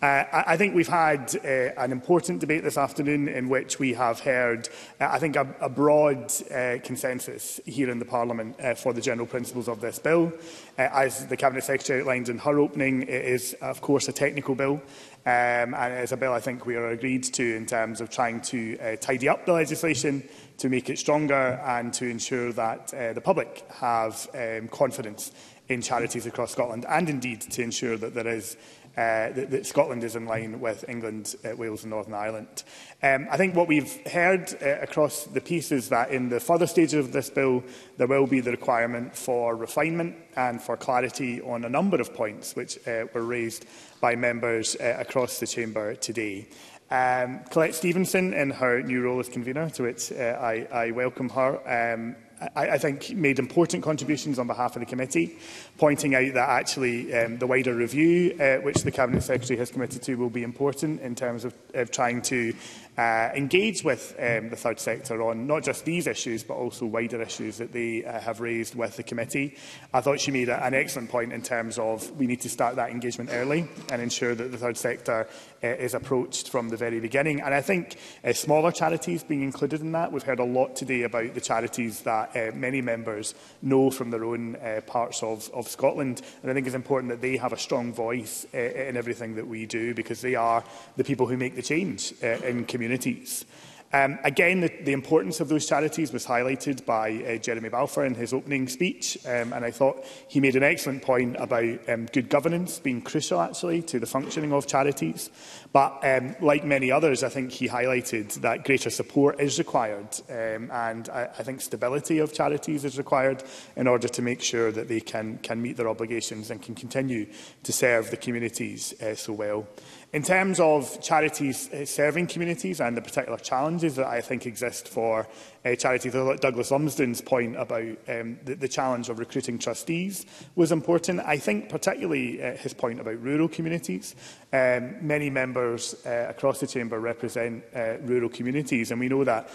Uh, I, I think we've had uh, an important debate this afternoon in which we have heard, uh, I think, a, a broad uh, consensus here in the Parliament uh, for the general principles of this bill. Uh, as the Cabinet Secretary outlined in her opening, it is, of course, a technical bill. Um, and as a bill, I think we are agreed to in terms of trying to uh, tidy up the legislation to make it stronger and to ensure that uh, the public have um, confidence in charities across Scotland and indeed to ensure that there is uh, that, that Scotland is in line with England, uh, Wales and Northern Ireland. Um, I think what we've heard uh, across the piece is that in the further stages of this bill, there will be the requirement for refinement and for clarity on a number of points which uh, were raised by members uh, across the Chamber today. Um, Colette Stevenson, in her new role as convener, to which uh, I, I welcome her, um, I, I think made important contributions on behalf of the committee pointing out that actually um, the wider review, uh, which the Cabinet Secretary has committed to, will be important in terms of, of trying to uh, engage with um, the third sector on not just these issues, but also wider issues that they uh, have raised with the committee. I thought she made an excellent point in terms of we need to start that engagement early and ensure that the third sector uh, is approached from the very beginning. And I think uh, smaller charities being included in that, we've heard a lot today about the charities that uh, many members know from their own uh, parts of, of of Scotland. And I think it's important that they have a strong voice uh, in everything that we do because they are the people who make the change uh, in communities. Um, again, the, the importance of those charities was highlighted by uh, Jeremy Balfour in his opening speech, um, and I thought he made an excellent point about um, good governance being crucial, actually, to the functioning of charities. But um, like many others, I think he highlighted that greater support is required, um, and I, I think stability of charities is required in order to make sure that they can, can meet their obligations and can continue to serve the communities uh, so well. In terms of charities eh, serving communities and the particular challenges that I think exist for uh, eh, charities, Douglas Lumsden's point about um, the, the challenge of recruiting trustees was important. I think particularly uh, his point about rural communities. Um, many members uh, across the Chamber represent uh, rural communities, and we know that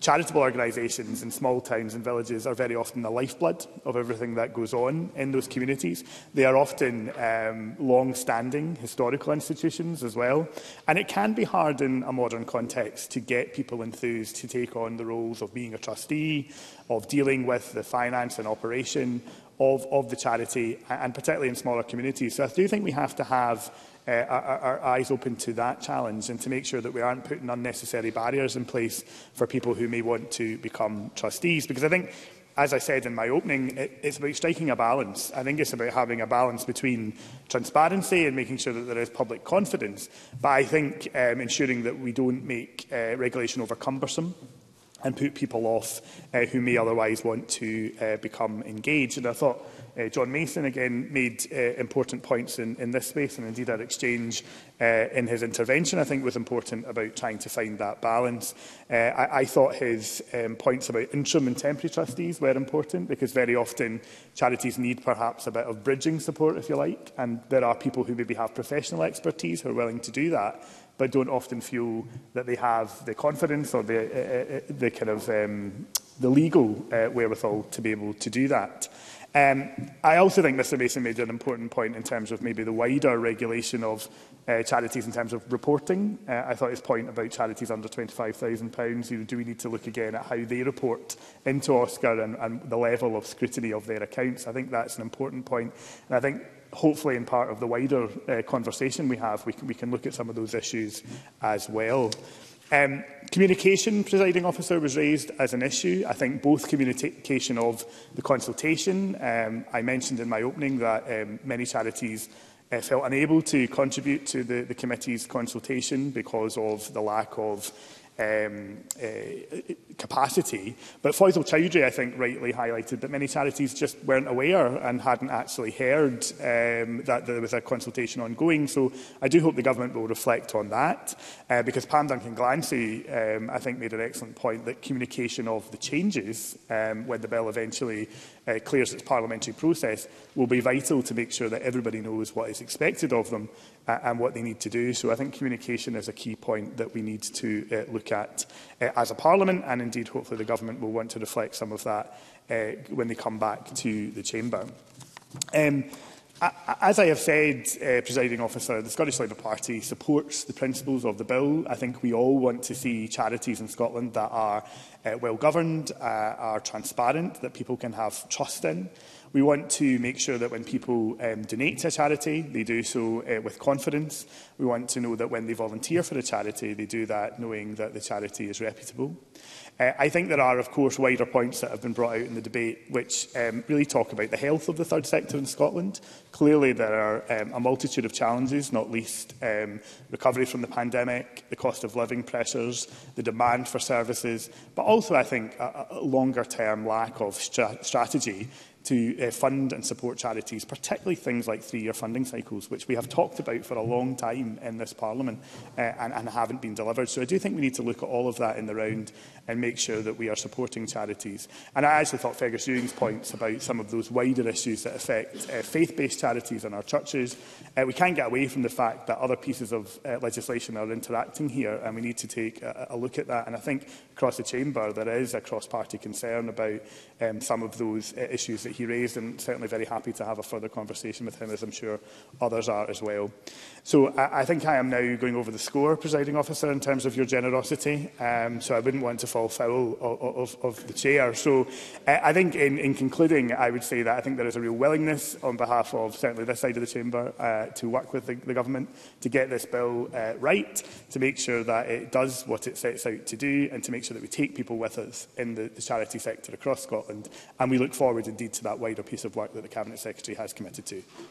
Charitable organisations in small towns and villages are very often the lifeblood of everything that goes on in those communities. They are often um, long-standing historical institutions as well. And it can be hard in a modern context to get people enthused to take on the roles of being a trustee, of dealing with the finance and operation of, of the charity, and particularly in smaller communities. So I do think we have to have uh, our, our eyes open to that challenge and to make sure that we aren't putting unnecessary barriers in place for people who may want to become trustees. Because I think as I said in my opening, it, it's about striking a balance. I think it's about having a balance between transparency and making sure that there is public confidence. But I think um, ensuring that we don't make uh, regulation over cumbersome and put people off uh, who may otherwise want to uh, become engaged. And I thought Uh, John Mason again made uh, important points in, in this space and indeed our exchange uh, in his intervention I think was important about trying to find that balance. Uh, I, I thought his um, points about interim and temporary trustees were important because very often charities need perhaps a bit of bridging support if you like and there are people who maybe have professional expertise who are willing to do that but don't often feel that they have the confidence or the, uh, uh, the kind of um, the legal uh, wherewithal to be able to do that. Um, I also think Mr Mason made an important point in terms of maybe the wider regulation of uh, charities in terms of reporting. Uh, I thought his point about charities under £25,000, you know, do we need to look again at how they report into OSCAR and, and the level of scrutiny of their accounts? I think that's an important point. And I think hopefully in part of the wider uh, conversation we have, we can, we can look at some of those issues as well. Um, communication, presiding officer, was raised as an issue. I think both communication of the consultation. Um, I mentioned in my opening that um, many charities uh, felt unable to contribute to the, the committee's consultation because of the lack of um, uh, capacity. But Faisal Chowdhury, I think, rightly highlighted that many charities just weren't aware and hadn't actually heard um, that there was a consultation ongoing. So I do hope the government will reflect on that, uh, because Pam Duncan Glancy, um, I think, made an excellent point that communication of the changes um, when the bill eventually uh, clears its parliamentary process will be vital to make sure that everybody knows what is expected of them uh, and what they need to do. So I think communication is a key point that we need to uh, look at uh, as a parliament and indeed hopefully the government will want to reflect some of that uh, when they come back to the chamber. Um, As I have said, uh, presiding officer, the Scottish Labour Party supports the principles of the bill. I think we all want to see charities in Scotland that are uh, well governed, uh, are transparent, that people can have trust in. We want to make sure that when people um, donate to a charity, they do so uh, with confidence. We want to know that when they volunteer for a charity, they do that knowing that the charity is reputable. Uh, I think there are, of course, wider points that have been brought out in the debate which um, really talk about the health of the third sector in Scotland. Clearly, there are um, a multitude of challenges, not least um, recovery from the pandemic, the cost of living pressures, the demand for services, but also, I think, a, a longer-term lack of stra strategy to uh, fund and support charities, particularly things like three-year funding cycles, which we have talked about for a long time in this Parliament uh, and, and haven't been delivered. So I do think we need to look at all of that in the round and make sure that we are supporting charities. And I actually thought Fergus Ewing's points about some of those wider issues that affect uh, faith-based charities and our churches, uh, we can't get away from the fact that other pieces of uh, legislation are interacting here and we need to take a, a look at that. And I think across the chamber there is a cross-party concern about um, some of those uh, issues that he raised and certainly very happy to have a further conversation with him as I'm sure others are as well. So I, I think I am now going over the score, presiding officer, in terms of your generosity. Um, so I wouldn't want to fall foul of, of, of the chair. So uh, I think in, in concluding, I would say that I think there is a real willingness on behalf of certainly this side of the chamber uh, to work with the, the government to get this bill uh, right, to make sure that it does what it sets out to do, and to make sure that we take people with us in the, the charity sector across Scotland. And we look forward indeed to that wider piece of work that the Cabinet Secretary has committed to.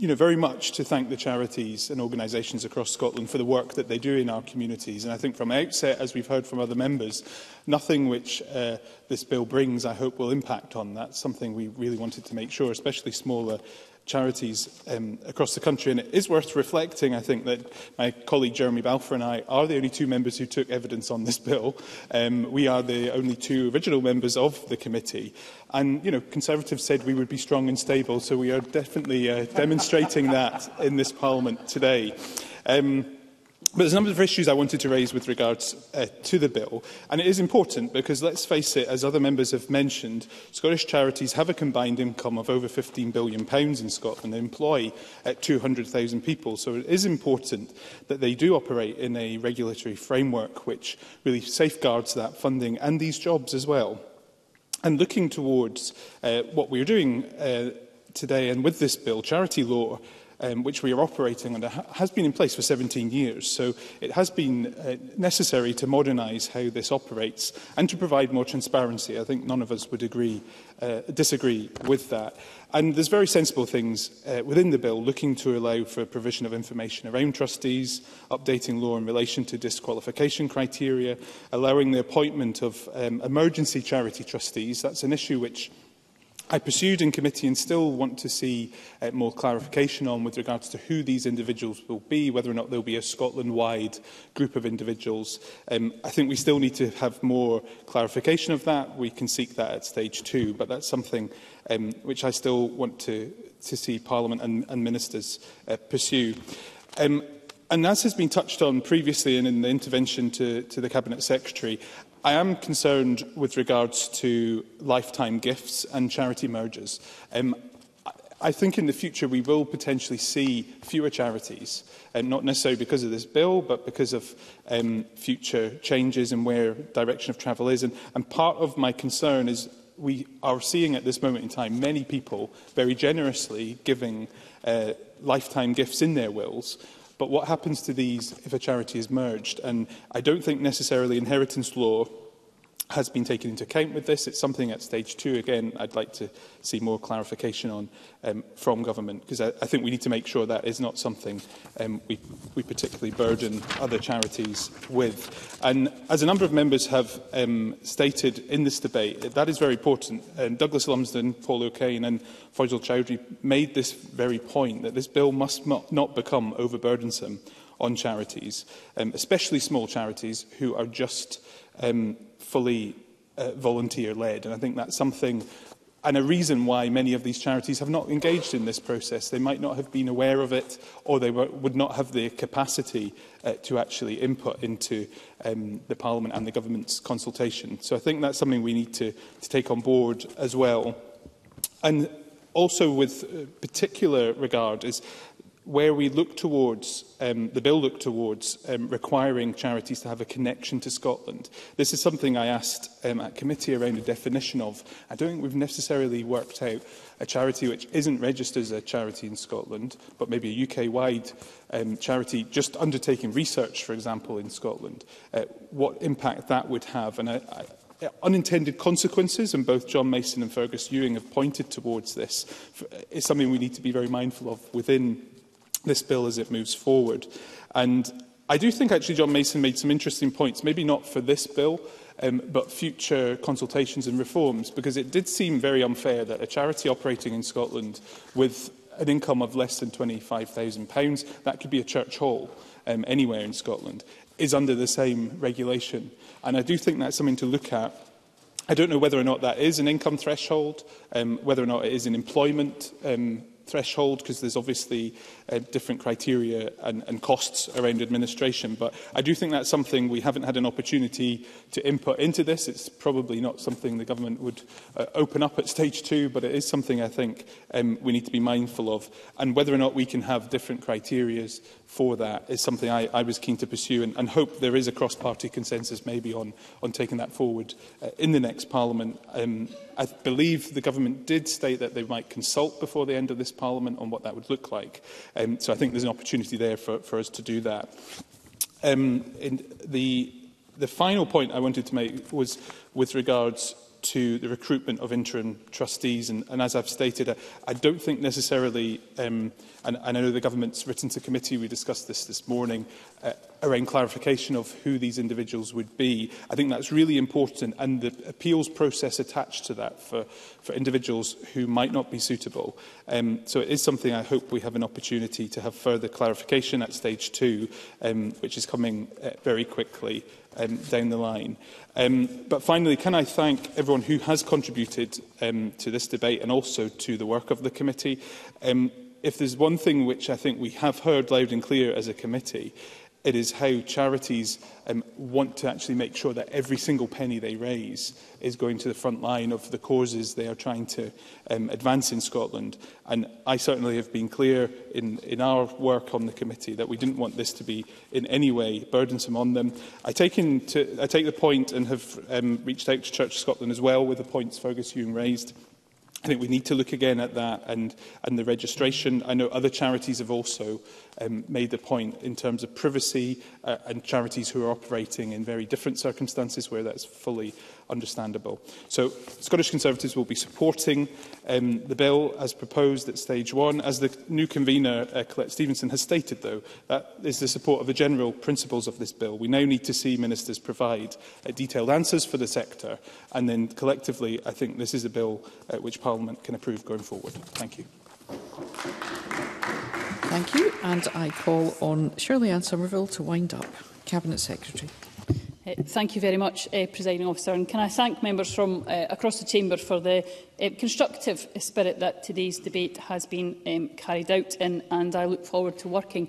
you know, very much to thank the charities and organisations across Scotland for the work that they do in our communities. And I think from outset, as we've heard from other members, nothing which uh, this bill brings, I hope, will impact on. That's something we really wanted to make sure, especially smaller charities um, across the country. And it is worth reflecting, I think, that my colleague Jeremy Balfour and I are the only two members who took evidence on this bill. Um, we are the only two original members of the committee. And, you know, Conservatives said we would be strong and stable, so we are definitely uh, demonstrating that in this Parliament today. Um, But there's a number of issues I wanted to raise with regards uh, to the bill, and it is important because, let's face it, as other members have mentioned, Scottish charities have a combined income of over £15 billion in Scotland and employ uh, 200,000 people. So it is important that they do operate in a regulatory framework which really safeguards that funding and these jobs as well. And looking towards uh, what we're doing uh, today and with this bill, charity law um, which we are operating under, ha has been in place for 17 years. So it has been uh, necessary to modernise how this operates and to provide more transparency. I think none of us would agree, uh, disagree with that. And there's very sensible things uh, within the bill looking to allow for provision of information around trustees, updating law in relation to disqualification criteria, allowing the appointment of um, emergency charity trustees. That's an issue which I pursued in committee and still want to see uh, more clarification on with regards to who these individuals will be, whether or not there will be a Scotland-wide group of individuals. Um, I think we still need to have more clarification of that. We can seek that at stage two, but that's something um, which I still want to, to see Parliament and, and ministers uh, pursue. Um, And as has been touched on previously and in the intervention to, to the Cabinet Secretary, I am concerned with regards to lifetime gifts and charity mergers. Um, I think in the future we will potentially see fewer charities, um, not necessarily because of this bill, but because of um, future changes and where direction of travel is. And, and part of my concern is we are seeing at this moment in time many people very generously giving uh, lifetime gifts in their wills, But what happens to these if a charity is merged? And I don't think necessarily inheritance law has been taken into account with this. It's something at stage two, again, I'd like to see more clarification on um, from government, because I, I think we need to make sure that is not something um, we, we particularly burden other charities with. And as a number of members have um, stated in this debate, that is very important. Um, Douglas Lumsden, Paul O'Kane and Faisal Chowdhury made this very point, that this bill must not become overburdensome on charities, um, especially small charities who are just um, fully uh, volunteer-led. And I think that's something and a reason why many of these charities have not engaged in this process. They might not have been aware of it or they were, would not have the capacity uh, to actually input into um, the Parliament and the government's consultation. So I think that's something we need to, to take on board as well. And also with uh, particular regard is where we look towards, um, the bill looked towards um, requiring charities to have a connection to Scotland. This is something I asked um, at committee around a definition of. I don't think we've necessarily worked out a charity which isn't registered as a charity in Scotland, but maybe a UK-wide um, charity just undertaking research, for example, in Scotland, uh, what impact that would have. And I, I, unintended consequences, and both John Mason and Fergus Ewing have pointed towards this, is something we need to be very mindful of within this bill as it moves forward. And I do think actually John Mason made some interesting points, maybe not for this bill, um, but future consultations and reforms, because it did seem very unfair that a charity operating in Scotland with an income of less than £25,000, that could be a church hall um, anywhere in Scotland, is under the same regulation. And I do think that's something to look at. I don't know whether or not that is an income threshold, um, whether or not it is an employment um, threshold, because there's obviously uh, different criteria and, and costs around administration. But I do think that's something we haven't had an opportunity to input into this. It's probably not something the government would uh, open up at stage two, but it is something I think um, we need to be mindful of. And whether or not we can have different criteria for that is something I, I was keen to pursue and, and hope there is a cross-party consensus maybe on, on taking that forward uh, in the next Parliament. Um, I believe the government did state that they might consult before the end of this Parliament on what that would look like. Um, so I think there's an opportunity there for, for us to do that. Um, and the, the final point I wanted to make was with regards to the recruitment of interim trustees. And, and as I've stated, I, I don't think necessarily, um, and, and I know the government's written to committee, we discussed this this morning, uh, around clarification of who these individuals would be. I think that's really important, and the appeals process attached to that for, for individuals who might not be suitable. Um, so it is something I hope we have an opportunity to have further clarification at stage two, um, which is coming uh, very quickly um, down the line. Um, but finally, can I thank everyone who has contributed um, to this debate and also to the work of the committee. Um, if there's one thing which I think we have heard loud and clear as a committee, It is how charities um, want to actually make sure that every single penny they raise is going to the front line of the causes they are trying to um, advance in Scotland. And I certainly have been clear in, in our work on the committee that we didn't want this to be in any way burdensome on them. I take, into, I take the point and have um, reached out to Church of Scotland as well with the points Fergus Hume raised. I think we need to look again at that and, and the registration. I know other charities have also um, made the point in terms of privacy uh, and charities who are operating in very different circumstances where that's fully understandable. So Scottish Conservatives will be supporting um, the bill as proposed at stage one. As the new convener, uh, Colette Stevenson, has stated, though, that is the support of the general principles of this bill. We now need to see ministers provide uh, detailed answers for the sector, and then collectively, I think this is a bill uh, which Parliament can approve going forward. Thank you. Thank you. And I call on Shirley Ann Somerville to wind up. Cabinet Secretary. Eh, thank you very much, uh, Presiding Officer. And can I thank members from uh, across the Chamber for the uh, constructive spirit that today's debate has been um, carried out in, and I look forward to working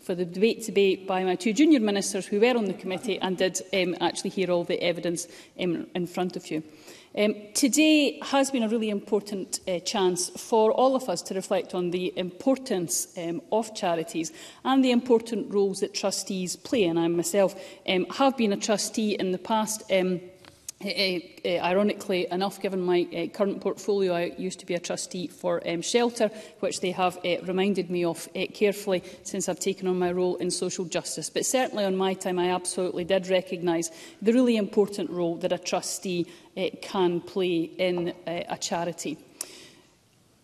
for the debate today by my two junior ministers who were on the committee and did um, actually hear all the evidence um, in front of you. Um, today has been a really important uh, chance for all of us to reflect on the importance um, of charities and the important roles that trustees play. And I myself um, have been a trustee in the past um, ironically enough, given my uh, current portfolio, I used to be a trustee for um, shelter, which they have uh, reminded me of uh, carefully since I've taken on my role in social justice. But certainly on my time, I absolutely did recognise the really important role that a trustee uh, can play in uh, a charity.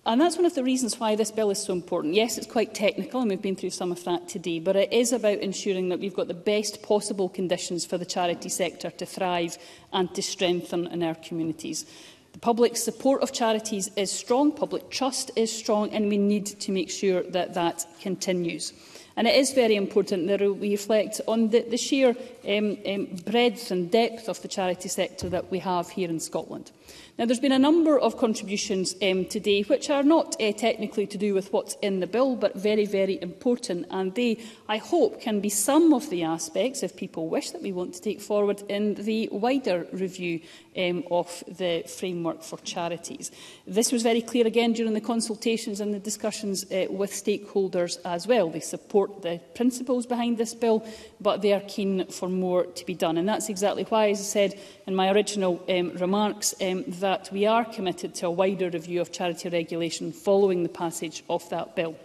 And that's one of the reasons why this bill is so important. Yes, it's quite technical, and we've been through some of that today, but it is about ensuring that we've got the best possible conditions for the charity sector to thrive and to strengthen in our communities. The public support of charities is strong, public trust is strong, and we need to make sure that that continues. And it is very important that we reflect on the, the sheer um, um, breadth and depth of the charity sector that we have here in Scotland. Now, there's been a number of contributions um, today which are not uh, technically to do with what's in the bill, but very, very important, and they I hope can be some of the aspects, if people wish, that we want to take forward in the wider review um, of the framework for charities. This was very clear again during the consultations and the discussions uh, with stakeholders as well. They support the principles behind this bill, but they are keen for more to be done. And that's exactly why, as I said in my original um, remarks, um, that we are committed to a wider review of charity regulation following the passage of that bill.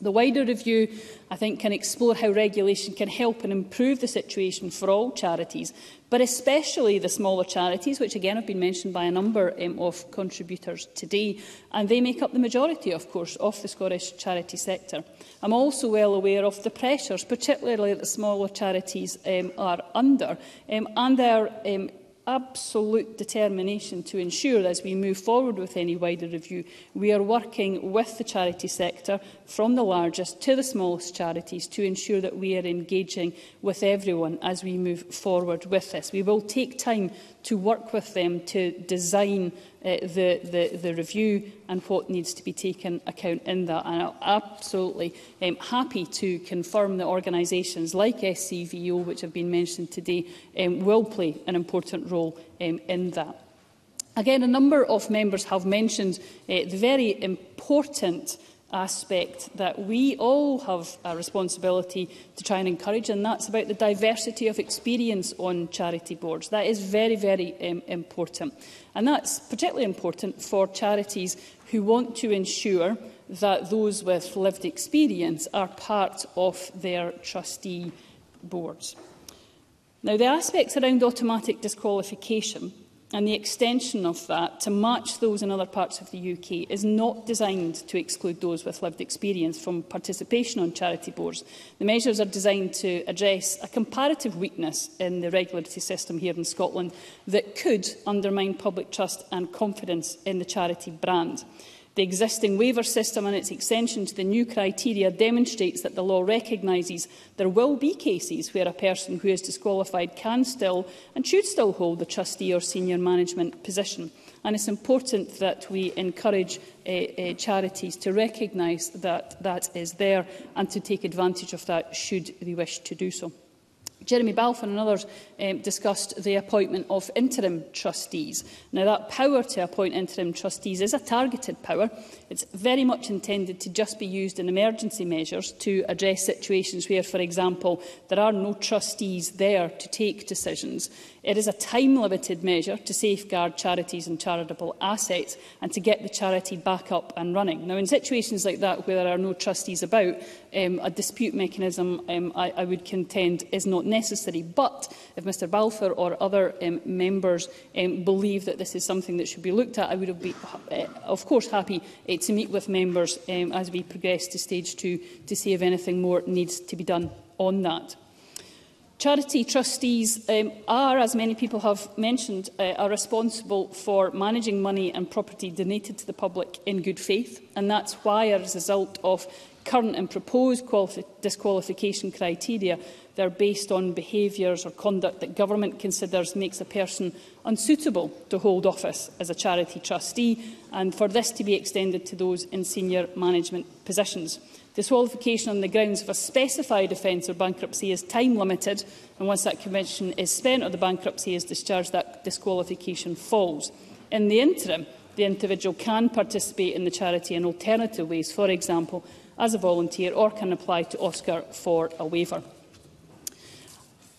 The wider review, I think, can explore how regulation can help and improve the situation for all charities, but especially the smaller charities, which again have been mentioned by a number um, of contributors today, and they make up the majority, of course, of the Scottish charity sector. I'm also well aware of the pressures, particularly that smaller charities um, are under, um, and their um, absolute determination to ensure that as we move forward with any wider review, we are working with the charity sector from the largest to the smallest charities to ensure that we are engaging with everyone as we move forward with this. We will take time to work with them to design uh, the, the, the review and what needs to be taken account in that. And I'm absolutely um, happy to confirm that organisations like SCVO, which have been mentioned today, um, will play an important role um, in that. Again, a number of members have mentioned uh, the very important aspect that we all have a responsibility to try and encourage, and that's about the diversity of experience on charity boards. That is very, very um, important. And that's particularly important for charities who want to ensure that those with lived experience are part of their trustee boards. Now, the aspects around automatic disqualification and the extension of that to match those in other parts of the UK is not designed to exclude those with lived experience from participation on charity boards. The measures are designed to address a comparative weakness in the regulatory system here in Scotland that could undermine public trust and confidence in the charity brand. The existing waiver system and its extension to the new criteria demonstrates that the law recognises there will be cases where a person who is disqualified can still and should still hold the trustee or senior management position. And it's important that we encourage uh, uh, charities to recognise that that is there and to take advantage of that should they wish to do so. Jeremy Balfour and others um, discussed the appointment of interim trustees. Now, that power to appoint interim trustees is a targeted power. It's very much intended to just be used in emergency measures to address situations where, for example, there are no trustees there to take decisions. It is a time-limited measure to safeguard charities and charitable assets and to get the charity back up and running. Now, in situations like that where there are no trustees about, um, a dispute mechanism, um, I, I would contend, is not necessary. But if Mr Balfour or other um, members um, believe that this is something that should be looked at, I would be, uh, of course, happy uh, to meet with members um, as we progress to stage two to see if anything more needs to be done on that. Charity trustees um, are, as many people have mentioned, uh, are responsible for managing money and property donated to the public in good faith, and that's why, as a result of current and proposed disqualification criteria, they're based on behaviours or conduct that government considers makes a person unsuitable to hold office as a charity trustee, and for this to be extended to those in senior management positions. Disqualification on the grounds of a specified offence or bankruptcy is time-limited, and once that convention is spent or the bankruptcy is discharged, that disqualification falls. In the interim, the individual can participate in the charity in alternative ways, for example, as a volunteer, or can apply to OSCAR for a waiver.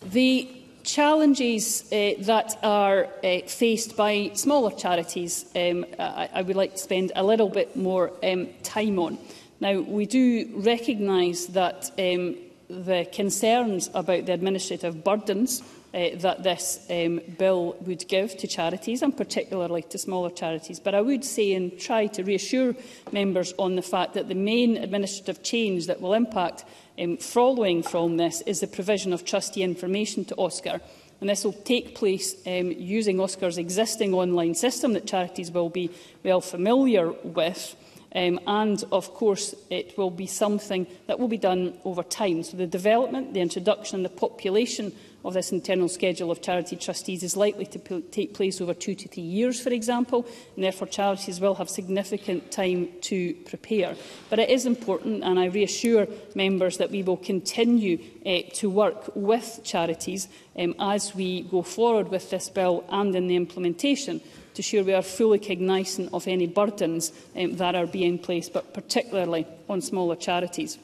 The challenges uh, that are uh, faced by smaller charities um, I, I would like to spend a little bit more um, time on. Now, we do recognise that um, the concerns about the administrative burdens uh, that this um, bill would give to charities and particularly to smaller charities. But I would say and try to reassure members on the fact that the main administrative change that will impact um, following from this is the provision of trustee information to Oscar. And this will take place um, using Oscar's existing online system that charities will be well familiar with. Um, and, of course, it will be something that will be done over time. So the development, the introduction and the population of this internal schedule of charity trustees is likely to take place over two to three years, for example, and therefore charities will have significant time to prepare. But it is important, and I reassure members that we will continue eh, to work with charities um, as we go forward with this bill and in the implementation to ensure we are fully cognizant of any burdens um, that are being placed, but particularly on smaller charities.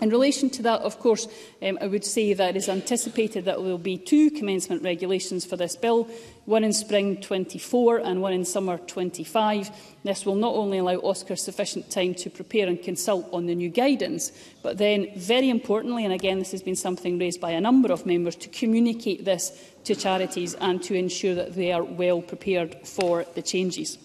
In relation to that, of course, um, I would say that it is anticipated that there will be two commencement regulations for this bill, one in spring 24 and one in summer 25. This will not only allow Oscar sufficient time to prepare and consult on the new guidance, but then, very importantly, and again this has been something raised by a number of members, to communicate this to charities and to ensure that they are well prepared for the changes.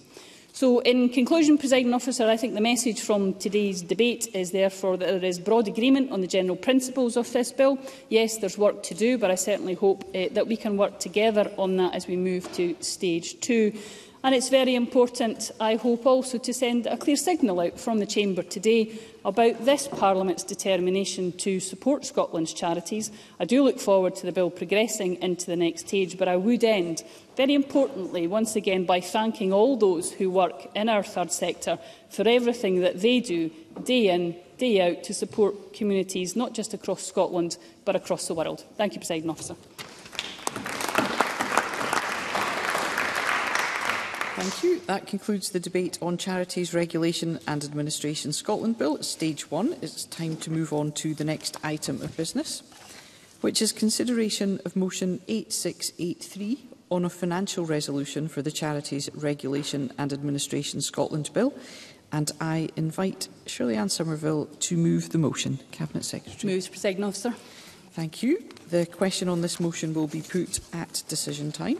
So, in conclusion, presiding officer, I think the message from today's debate is therefore that there is broad agreement on the general principles of this bill. Yes, there's work to do, but I certainly hope uh, that we can work together on that as we move to stage two. And it's very important, I hope, also to send a clear signal out from the Chamber today about this Parliament's determination to support Scotland's charities. I do look forward to the bill progressing into the next stage, but I would end, very importantly, once again, by thanking all those who work in our third sector for everything that they do day in, day out to support communities, not just across Scotland, but across the world. Thank you, President Officer. Thank you. That concludes the debate on Charities Regulation and Administration Scotland Bill. It's stage 1. It's time to move on to the next item of business, which is consideration of Motion 8683 on a financial resolution for the Charities Regulation and Administration Scotland Bill. And I invite Shirley Ann Somerville to move the motion. Cabinet Secretary. Moves, Presiding Officer. Thank you. The question on this motion will be put at decision time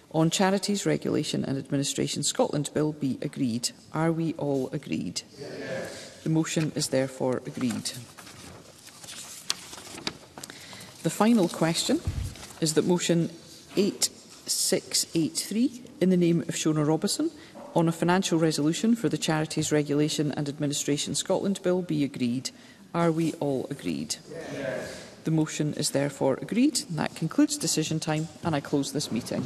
on Charities Regulation and Administration Scotland Bill be agreed. Are we all agreed? Yes. The motion is therefore agreed. The final question is that motion 8683 in the name of Shona Robison on a financial resolution for the Charities Regulation and Administration Scotland Bill be agreed. Are we all agreed? Yes. The motion is therefore agreed. And that concludes decision time and I close this meeting.